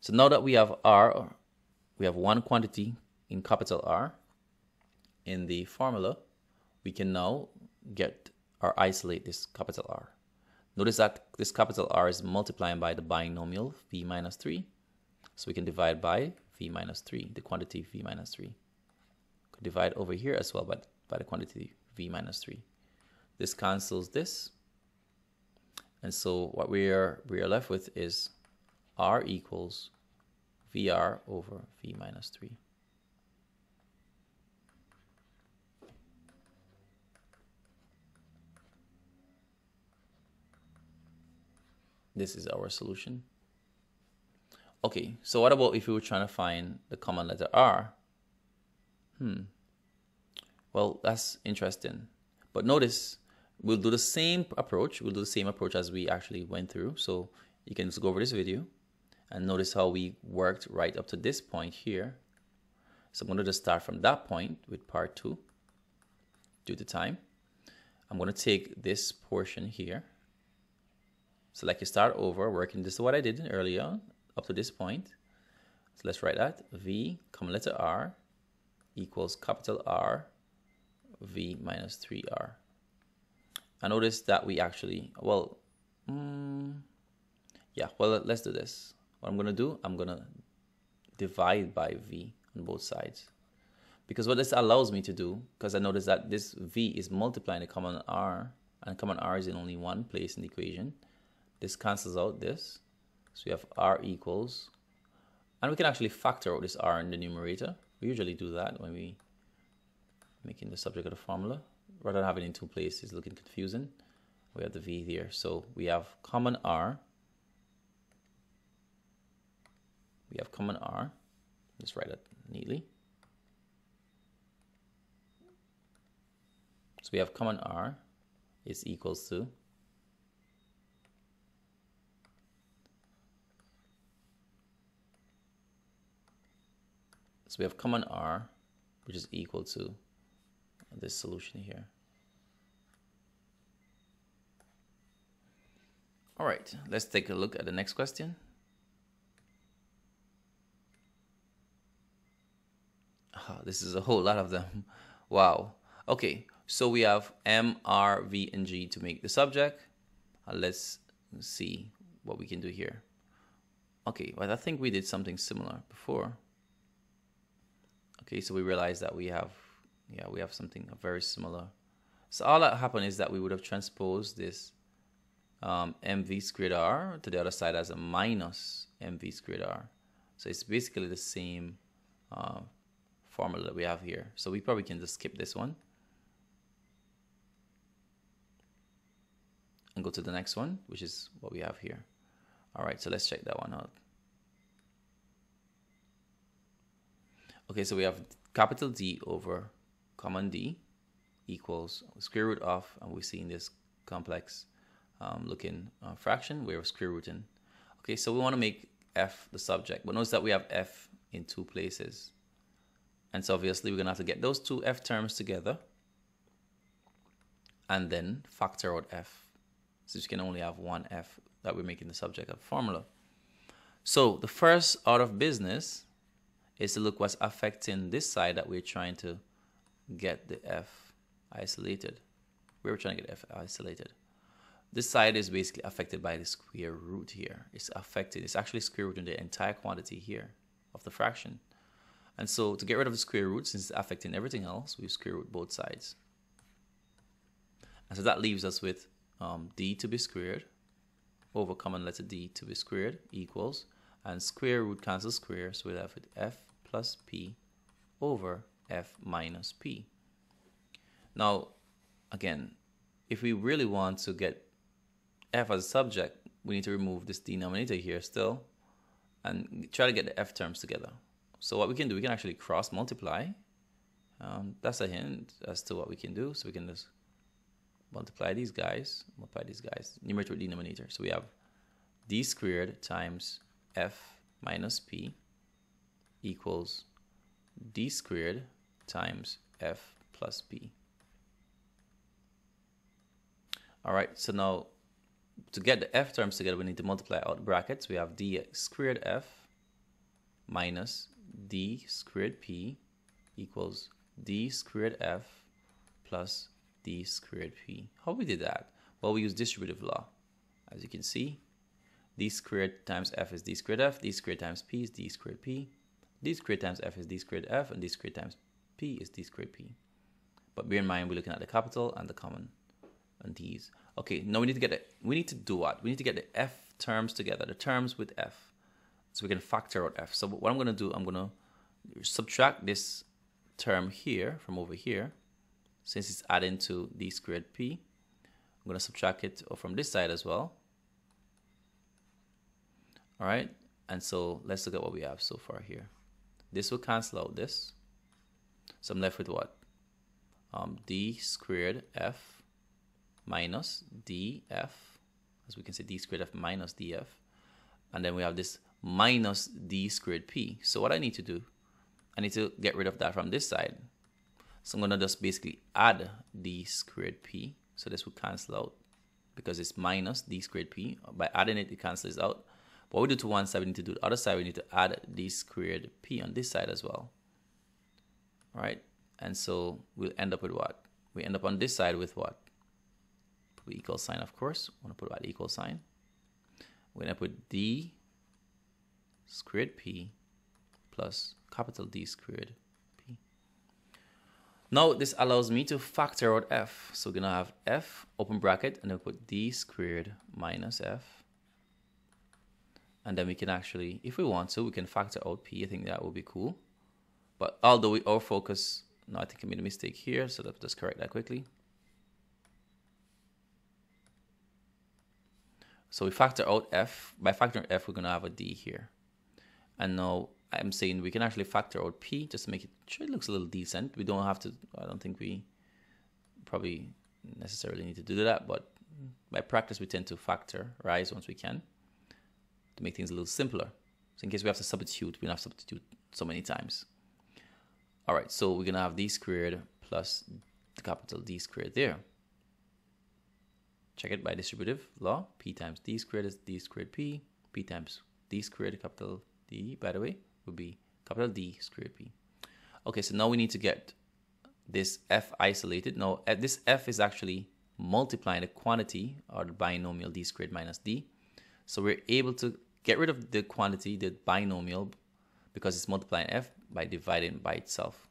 So now that we have R, we have one quantity in capital R in the formula, we can now get or isolate this capital R. Notice that this capital R is multiplying by the binomial v minus 3. So we can divide by v minus 3, the quantity v minus 3. Could divide over here as well by, by the quantity v minus 3. This cancels this. And so what we are, we are left with is R equals VR over V minus 3. This is our solution. Okay, so what about if we were trying to find the common letter R? Hmm. Well, that's interesting. But notice, we'll do the same approach. We'll do the same approach as we actually went through. So you can just go over this video and notice how we worked right up to this point here. So I'm going to just start from that point with part two due to time. I'm going to take this portion here so like you start over working, this is what I did earlier up to this point. So let's write that. V, common letter R equals capital R V minus 3R. I notice that we actually, well, mm, yeah, well, let's do this. What I'm going to do, I'm going to divide by V on both sides. Because what this allows me to do, because I notice that this V is multiplying the common R, and common R is in only one place in the equation. This cancels out this. So we have r equals, and we can actually factor out this r in the numerator. We usually do that when we making the subject of the formula. Rather than having it in two places looking confusing, we have the v here. So we have common r. We have common r. Let's write it neatly. So we have common r is equals to So we have common R, which is equal to this solution here. All right, let's take a look at the next question. Oh, this is a whole lot of them. *laughs* Wow. Okay, so we have M, R, V, and G to make the subject. Uh, let's see what we can do here. Okay, but I think we did something similar before. Okay, so we realize that we have, yeah, we have something very similar. So all that happened is that we would have transposed this um, mv squared r to the other side as a minus mv squared r. So it's basically the same uh, formula that we have here. So we probably can just skip this one. And go to the next one, which is what we have here. All right, so let's check that one out. Okay, so we have capital D over common D equals square root of, and we're seeing this complex um, looking uh, fraction we're square rooting. Okay, so we want to make f the subject, but notice that we have f in two places. And so obviously we're going to have to get those two f terms together and then factor out f. Since we can only have one f that we're making the subject of formula. So the first out of business is to look what's affecting this side that we're trying to get the f isolated. We're trying to get f isolated. This side is basically affected by the square root here. It's affected, it's actually square rooting the entire quantity here of the fraction. And so to get rid of the square root, since it's affecting everything else, we square root both sides. And so that leaves us with um, d to be squared over common letter d to be squared equals, and square root cancels square, so we have it f plus p over f minus p. Now, again, if we really want to get f as a subject, we need to remove this denominator here still and try to get the f terms together. So what we can do, we can actually cross multiply. Um, that's a hint as to what we can do. So we can just multiply these guys, multiply these guys, numerator denominator. So we have d squared times f minus p equals d squared times f plus p. All right, so now to get the f terms together, we need to multiply out brackets. We have d squared f minus d squared p equals d squared f plus d squared p. How we did that? Well, we use distributive law. As you can see, d squared times f is d squared f, d squared times p is d squared p, d squared times f is d squared f, and d squared times p is d squared p. But bear in mind, we're looking at the capital and the common and these. Okay, now we need to get it. We need to do what? We need to get the f terms together, the terms with f. So we can factor out f. So what I'm going to do, I'm going to subtract this term here from over here since it's adding to d squared p. I'm going to subtract it from this side as well. All right, and so let's look at what we have so far here. This will cancel out this. So I'm left with what? Um, d squared f minus df, as we can say d squared f minus df. And then we have this minus d squared p. So what I need to do, I need to get rid of that from this side. So I'm going to just basically add d squared p. So this will cancel out because it's minus d squared p. By adding it, it cancels out. What we do to one side, we need to do the other side. We need to add d squared p on this side as well. Right? And so we'll end up with what? We end up on this side with what? Put equal sign, of course. We want to put that equal sign. We're going to put d squared p plus capital D squared p. now this allows me to factor out f. So we're going to have f, open bracket, and then put d squared minus f. And then we can actually, if we want to, we can factor out p. I think that would be cool. But although we our focus, no, I think I made a mistake here, so let's just correct that quickly. So we factor out f. By factoring f, we're going to have a d here. And now I'm saying we can actually factor out P just to make it sure it looks a little decent. We don't have to, I don't think we probably necessarily need to do that, but by practice we tend to factor rise once we can to make things a little simpler. So in case we have to substitute, we don't have to substitute so many times. All right, so we're gonna have d squared plus the capital D squared there. Check it by distributive law. P times D squared is D squared P. P times D squared capital D, by the way, would be capital D squared P. Okay, so now we need to get this F isolated. Now, uh, this F is actually multiplying the quantity or the binomial D squared minus D. So we're able to get rid of the quantity, the binomial, because it's multiplying F by dividing by itself.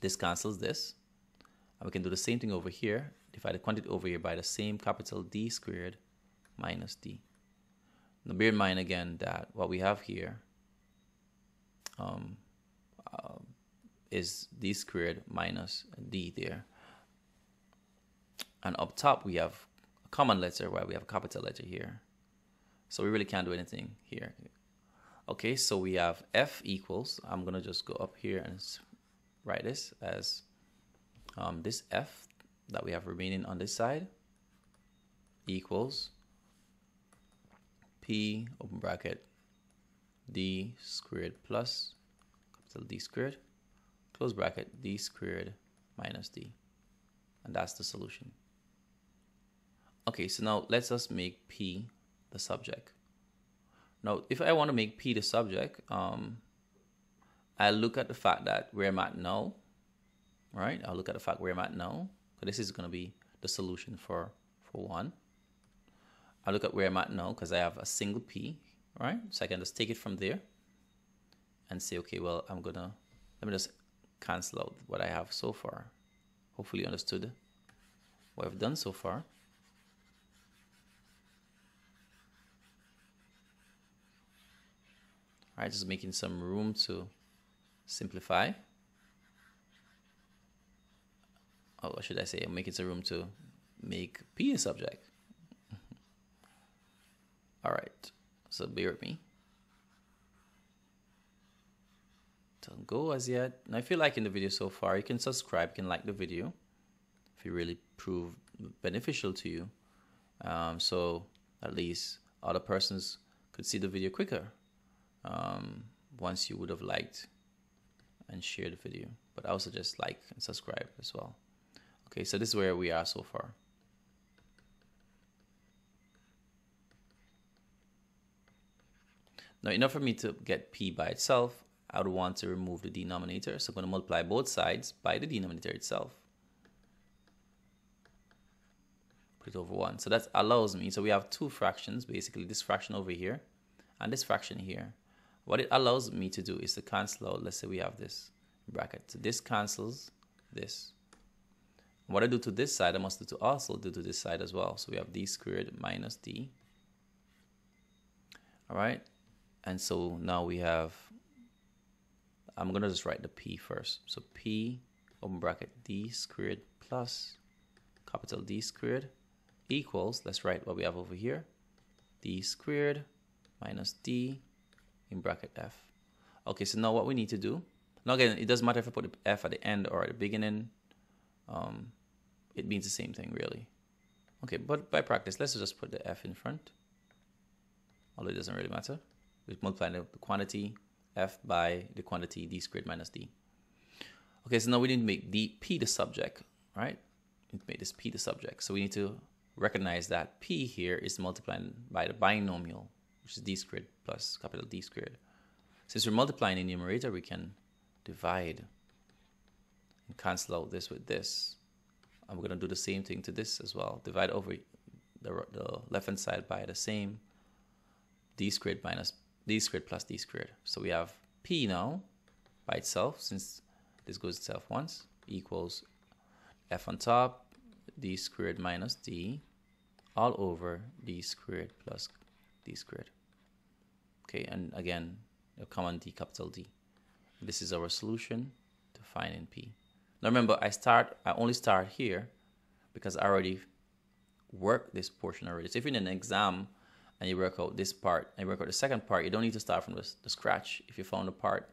This cancels this. And we can do the same thing over here. Divide the quantity over here by the same capital D squared minus D. Now bear in mind again that what we have here um, uh, is D squared minus D there. And up top we have common letter where we have a capital letter here. So we really can't do anything here. Okay, so we have F equals, I'm gonna just go up here and write this as um, this F that we have remaining on this side equals P open bracket D squared plus capital D squared close bracket D squared minus D and that's the solution. Okay, so now let's just make P the subject. Now, if I want to make P the subject, um, I look at the fact that where I'm at now, right? I'll look at the fact where I'm at now. So this is going to be the solution for, for one. I look at where I'm at now because I have a single P, right? So I can just take it from there and say, okay, well, I'm going to, let me just cancel out what I have so far. Hopefully you understood what I've done so far. Right, just making some room to simplify. Oh, should I say? I'm making some room to make P a subject. *laughs* All right, so bear with me. Don't go as yet. Now, if you're liking the video so far, you can subscribe, you can like the video if it really prove beneficial to you. Um, so at least other persons could see the video quicker um, once you would have liked and shared the video. But I also just like and subscribe as well. Okay, so this is where we are so far. Now, enough for me to get p by itself, I would want to remove the denominator. So I'm going to multiply both sides by the denominator itself. Put it over 1. So that allows me, so we have two fractions, basically this fraction over here and this fraction here. What it allows me to do is to cancel out, let's say we have this bracket. So this cancels this. What I do to this side, I must do to also do to this side as well. So we have d squared minus d. All right. And so now we have, I'm going to just write the p first. So p open bracket d squared plus capital D squared equals, let's write what we have over here, d squared minus d in bracket f. Okay, so now what we need to do, now again, it doesn't matter if I put the f at the end or at the beginning. Um, it means the same thing, really. Okay, but by practice, let's just put the f in front. Although it doesn't really matter. We multiply the quantity f by the quantity d squared minus d. Okay, so now we need to make d p the subject, right? We need to make this p the subject. So we need to recognize that p here is multiplied by the binomial which is d squared plus capital D squared. Since we're multiplying in numerator, we can divide and cancel out this with this. And we're going to do the same thing to this as well. Divide over the, the left-hand side by the same d squared minus d squared plus d squared. So we have p now by itself, since this goes itself once, equals f on top, d squared minus d, all over d squared plus d squared okay and again a common d capital D. This is our solution to find NP now remember I start I only start here because I already worked this portion already. So if you're in an exam and you work out this part and you work out the second part you don't need to start from the, the scratch. If you found a part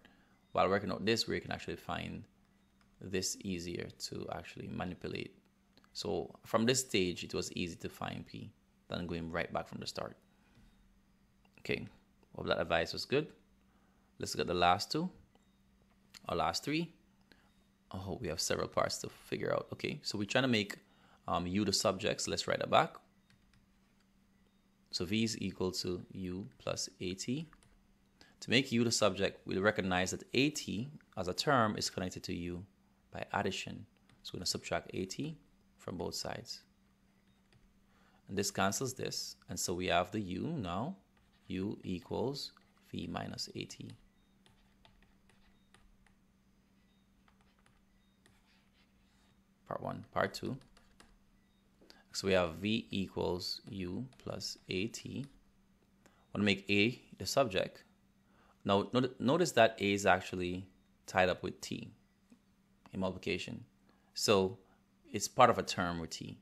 while working out this where you can actually find this easier to actually manipulate. So from this stage it was easy to find P than going right back from the start. Okay Hope that advice was good. Let's at the last two, or last three. Oh, we have several parts to figure out. Okay, so we're trying to make um, u the subject. So let's write it back. So v is equal to u plus at. To make u the subject, we recognize that at as a term is connected to u by addition. So we're going to subtract at from both sides. And this cancels this. And so we have the u now u equals v minus at. Part one. Part two. So we have v equals u plus at. Want to make a the subject. Now notice that a is actually tied up with t in multiplication. So it's part of a term with t.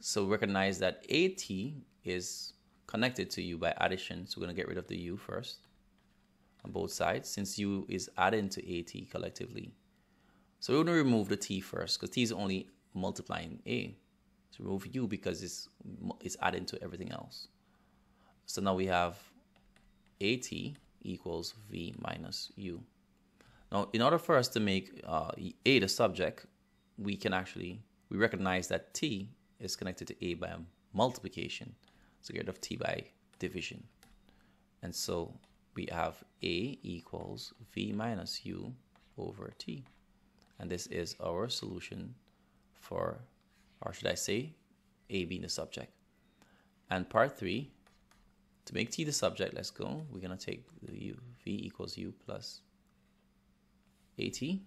So recognize that at is connected to u by addition. So we're going to get rid of the u first on both sides since u is adding to at collectively. So we're going to remove the t first because t is only multiplying a. So remove u because it's, it's adding to everything else. So now we have at equals v minus u. Now, in order for us to make uh, a the subject, we can actually, we recognize that t is connected to a by multiplication. So get rid of t by division. And so we have a equals v minus u over t. And this is our solution for, or should I say, a being the subject. And part three, to make t the subject, let's go. We're going to take the u, v equals u plus at.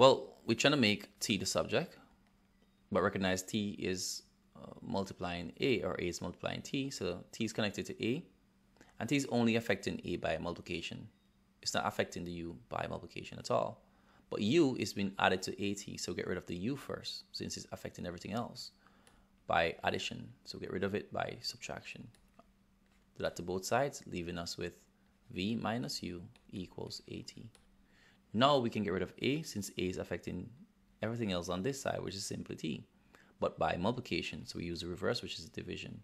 Well, we're trying to make t the subject, but recognize t is uh, multiplying a or a is multiplying t. So t is connected to a, and t is only affecting a by multiplication. It's not affecting the u by multiplication at all. But u is being added to at, so get rid of the u first, since it's affecting everything else by addition. So get rid of it by subtraction. Do that to both sides, leaving us with v minus u equals at. Now we can get rid of a since a is affecting everything else on this side, which is simply t. But by multiplication, so we use the reverse, which is division.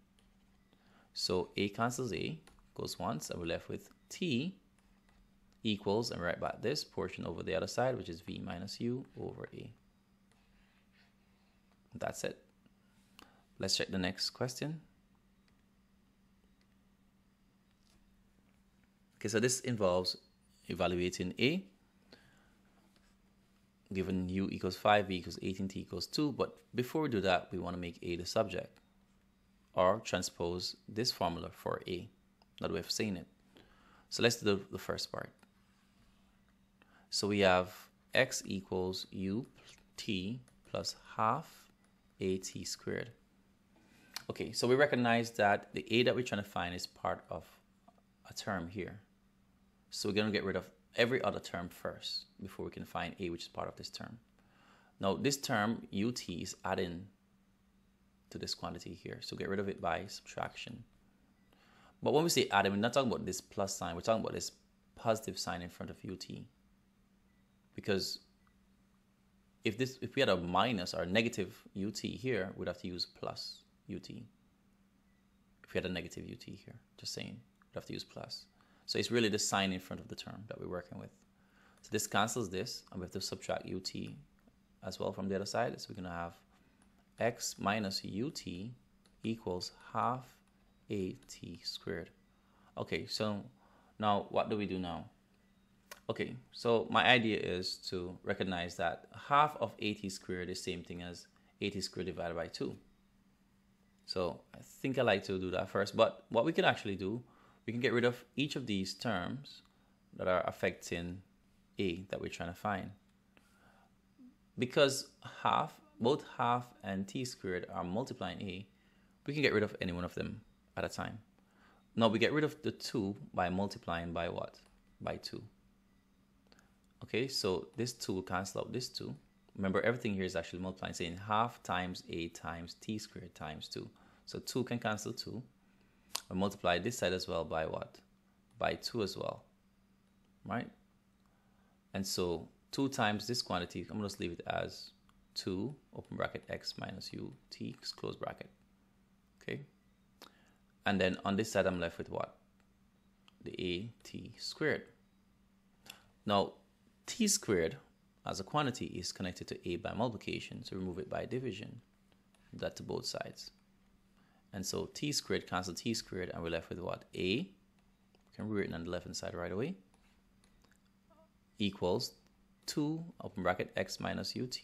So a cancels a, goes once, and we're left with t equals, and write back this portion over the other side, which is v minus u over a. That's it. Let's check the next question. Okay, so this involves evaluating a given u equals 5, v equals 18, t equals 2. But before we do that, we want to make a the subject or transpose this formula for a. Another way of saying it. So let's do the, the first part. So we have x equals u t plus half a t squared. Okay, so we recognize that the a that we're trying to find is part of a term here. So we're going to get rid of every other term first before we can find a which is part of this term. Now this term ut is adding to this quantity here. So get rid of it by subtraction. But when we say adding, we're not talking about this plus sign. We're talking about this positive sign in front of ut. Because if this if we had a minus or a negative ut here, we'd have to use plus ut. If we had a negative ut here, just saying, we'd have to use plus. So it's really the sign in front of the term that we're working with. So this cancels this, and we have to subtract ut as well from the other side. So we're going to have x minus ut equals half at squared. Okay, so now what do we do now? Okay, so my idea is to recognize that half of at squared is the same thing as at squared divided by 2. So I think I like to do that first, but what we can actually do we can get rid of each of these terms that are affecting a that we're trying to find. Because half, both half and t squared are multiplying a, we can get rid of any one of them at a time. Now we get rid of the 2 by multiplying by what? By 2. Okay, so this 2 will cancel out this 2. Remember, everything here is actually multiplying, saying half times a times t squared times 2. So 2 can cancel 2 we multiply this side as well by what? By 2 as well, right? And so 2 times this quantity, I'm going to leave it as 2, open bracket, x minus u, t, close bracket, okay? And then on this side, I'm left with what? The a t squared. Now, t squared as a quantity is connected to a by multiplication, so remove it by division. That to both sides. And so t squared cancel t squared, and we're left with what? A, can rewrite it on the left hand side right away, equals 2, open bracket, x minus ut,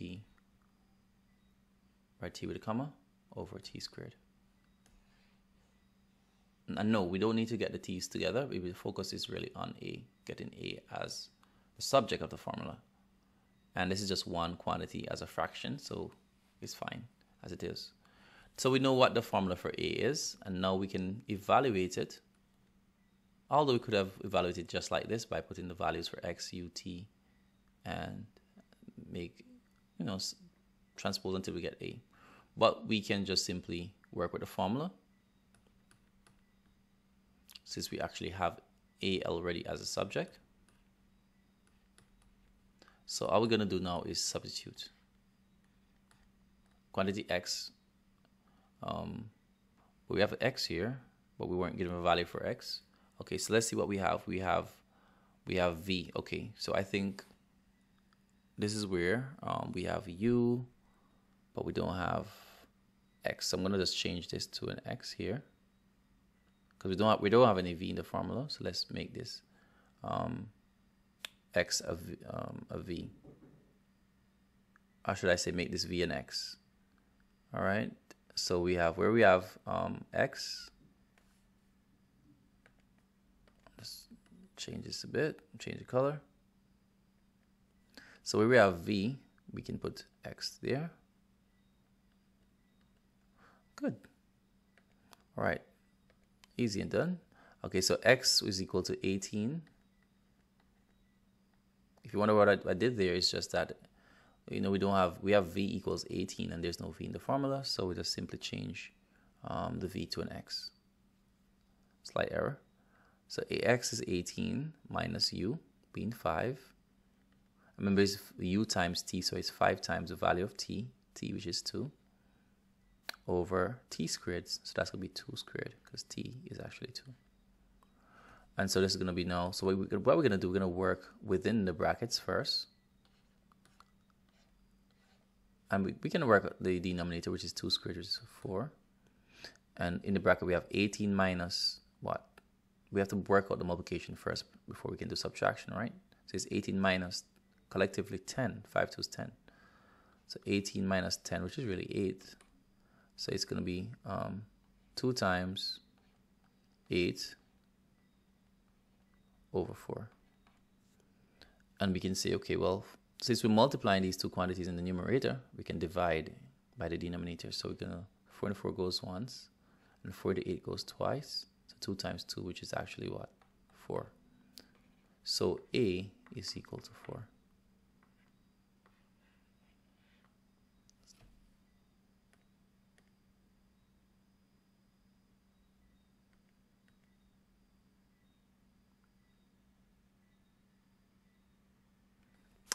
right t with a comma, over t squared. and no, we don't need to get the t's together. The focus is really on a, getting a as the subject of the formula. And this is just one quantity as a fraction, so it's fine as it is. So we know what the formula for a is, and now we can evaluate it. Although we could have evaluated just like this by putting the values for x, u, t, and make, you know, transpose until we get a. But we can just simply work with the formula since we actually have a already as a subject. So all we're going to do now is substitute quantity x. Um, we have x here, but we weren't given a value for x. Okay, so let's see what we have. We have we have v. Okay, so I think this is where um, we have u, but we don't have x. So I'm gonna just change this to an x here because we don't have, we don't have any v in the formula. So let's make this um, of um, a v. Or should I say make this v an x? All right. So we have where we have um, x. Let's change this a bit. Change the color. So where we have v, we can put x there. Good. All right. Easy and done. Okay, so x is equal to 18. If you wonder what I, I did there, it's just that, you know, we don't have, we have v equals 18 and there's no v in the formula, so we just simply change um, the v to an x. Slight error. So ax is 18 minus u being 5. Remember, it's u times t, so it's 5 times the value of t, t which is 2 over t squared. So that's going to be 2 squared because t is actually 2. And so this is going to be now. So what, we, what we're going to do, we're going to work within the brackets first. And we, we can work out the denominator, which is 2 squared, which is 4. And in the bracket, we have 18 minus what? We have to work out the multiplication first before we can do subtraction, right? So it's 18 minus collectively 10. 5 2 is 10. So 18 minus 10, which is really 8. So it's going to be um, 2 times 8 over 4. And we can say, okay, well, since we're multiplying these two quantities in the numerator, we can divide by the denominator. So we're to, 44 goes once, and 48 goes twice. So 2 times 2, which is actually what? 4. So A is equal to 4.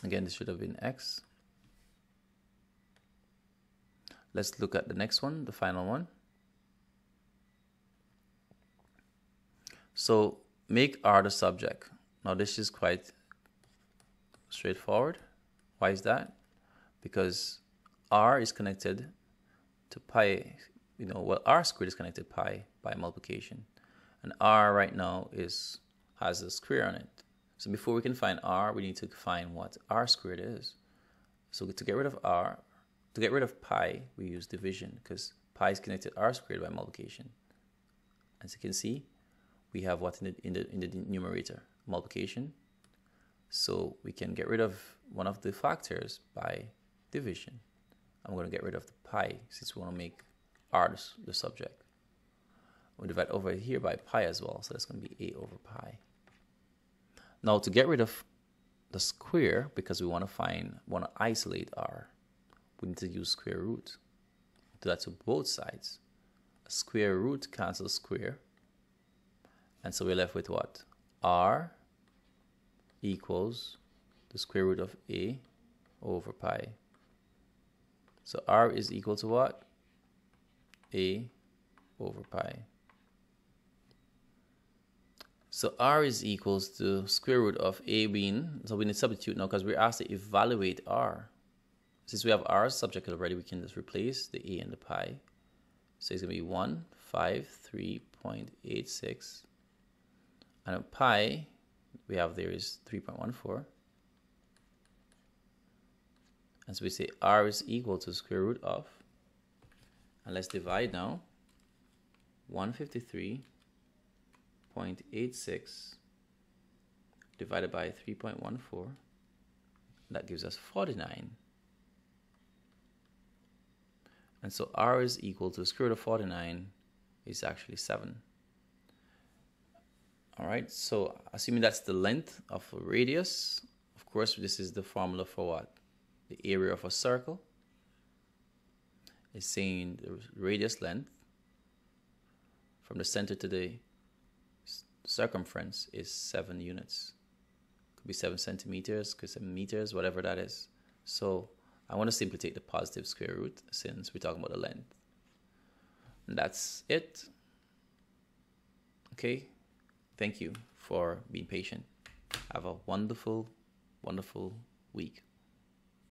Again, this should have been x. Let's look at the next one, the final one. So make R the subject. Now this is quite straightforward. Why is that? Because R is connected to pi, you know, well, R squared is connected to pi by multiplication. And R right now is has a square on it. So before we can find r, we need to find what r squared is. So to get rid of r, to get rid of pi, we use division because pi is connected r squared by multiplication. As you can see, we have what in the, in the, in the numerator, multiplication. So we can get rid of one of the factors by division. I'm going to get rid of the pi since we want to make r the subject. We divide over here by pi as well, so that's going to be a over pi. Now to get rid of the square, because we want to find, want to isolate r, we need to use square root. Do that to both sides. Square root cancels square. And so we're left with what? r equals the square root of a over pi. So r is equal to what? a over pi. So r is equals to square root of a being, so we need to substitute now because we're asked to evaluate r. Since we have r subject already, we can just replace the a and the pi. So it's going to be 153.86. And a pi we have there is 3.14. And so we say r is equal to square root of, and let's divide now, 153 0.86 divided by 3.14. That gives us 49. And so r is equal to the square root of 49 is actually 7. All right, so assuming that's the length of a radius, of course, this is the formula for what? The area of a circle is saying the radius length from the center to the circumference is 7 units. Could be 7 centimeters, could be 7 meters, whatever that is. So I want to simply take the positive square root since we're talking about the length. And that's it. Okay, thank you for being patient. Have a wonderful, wonderful week.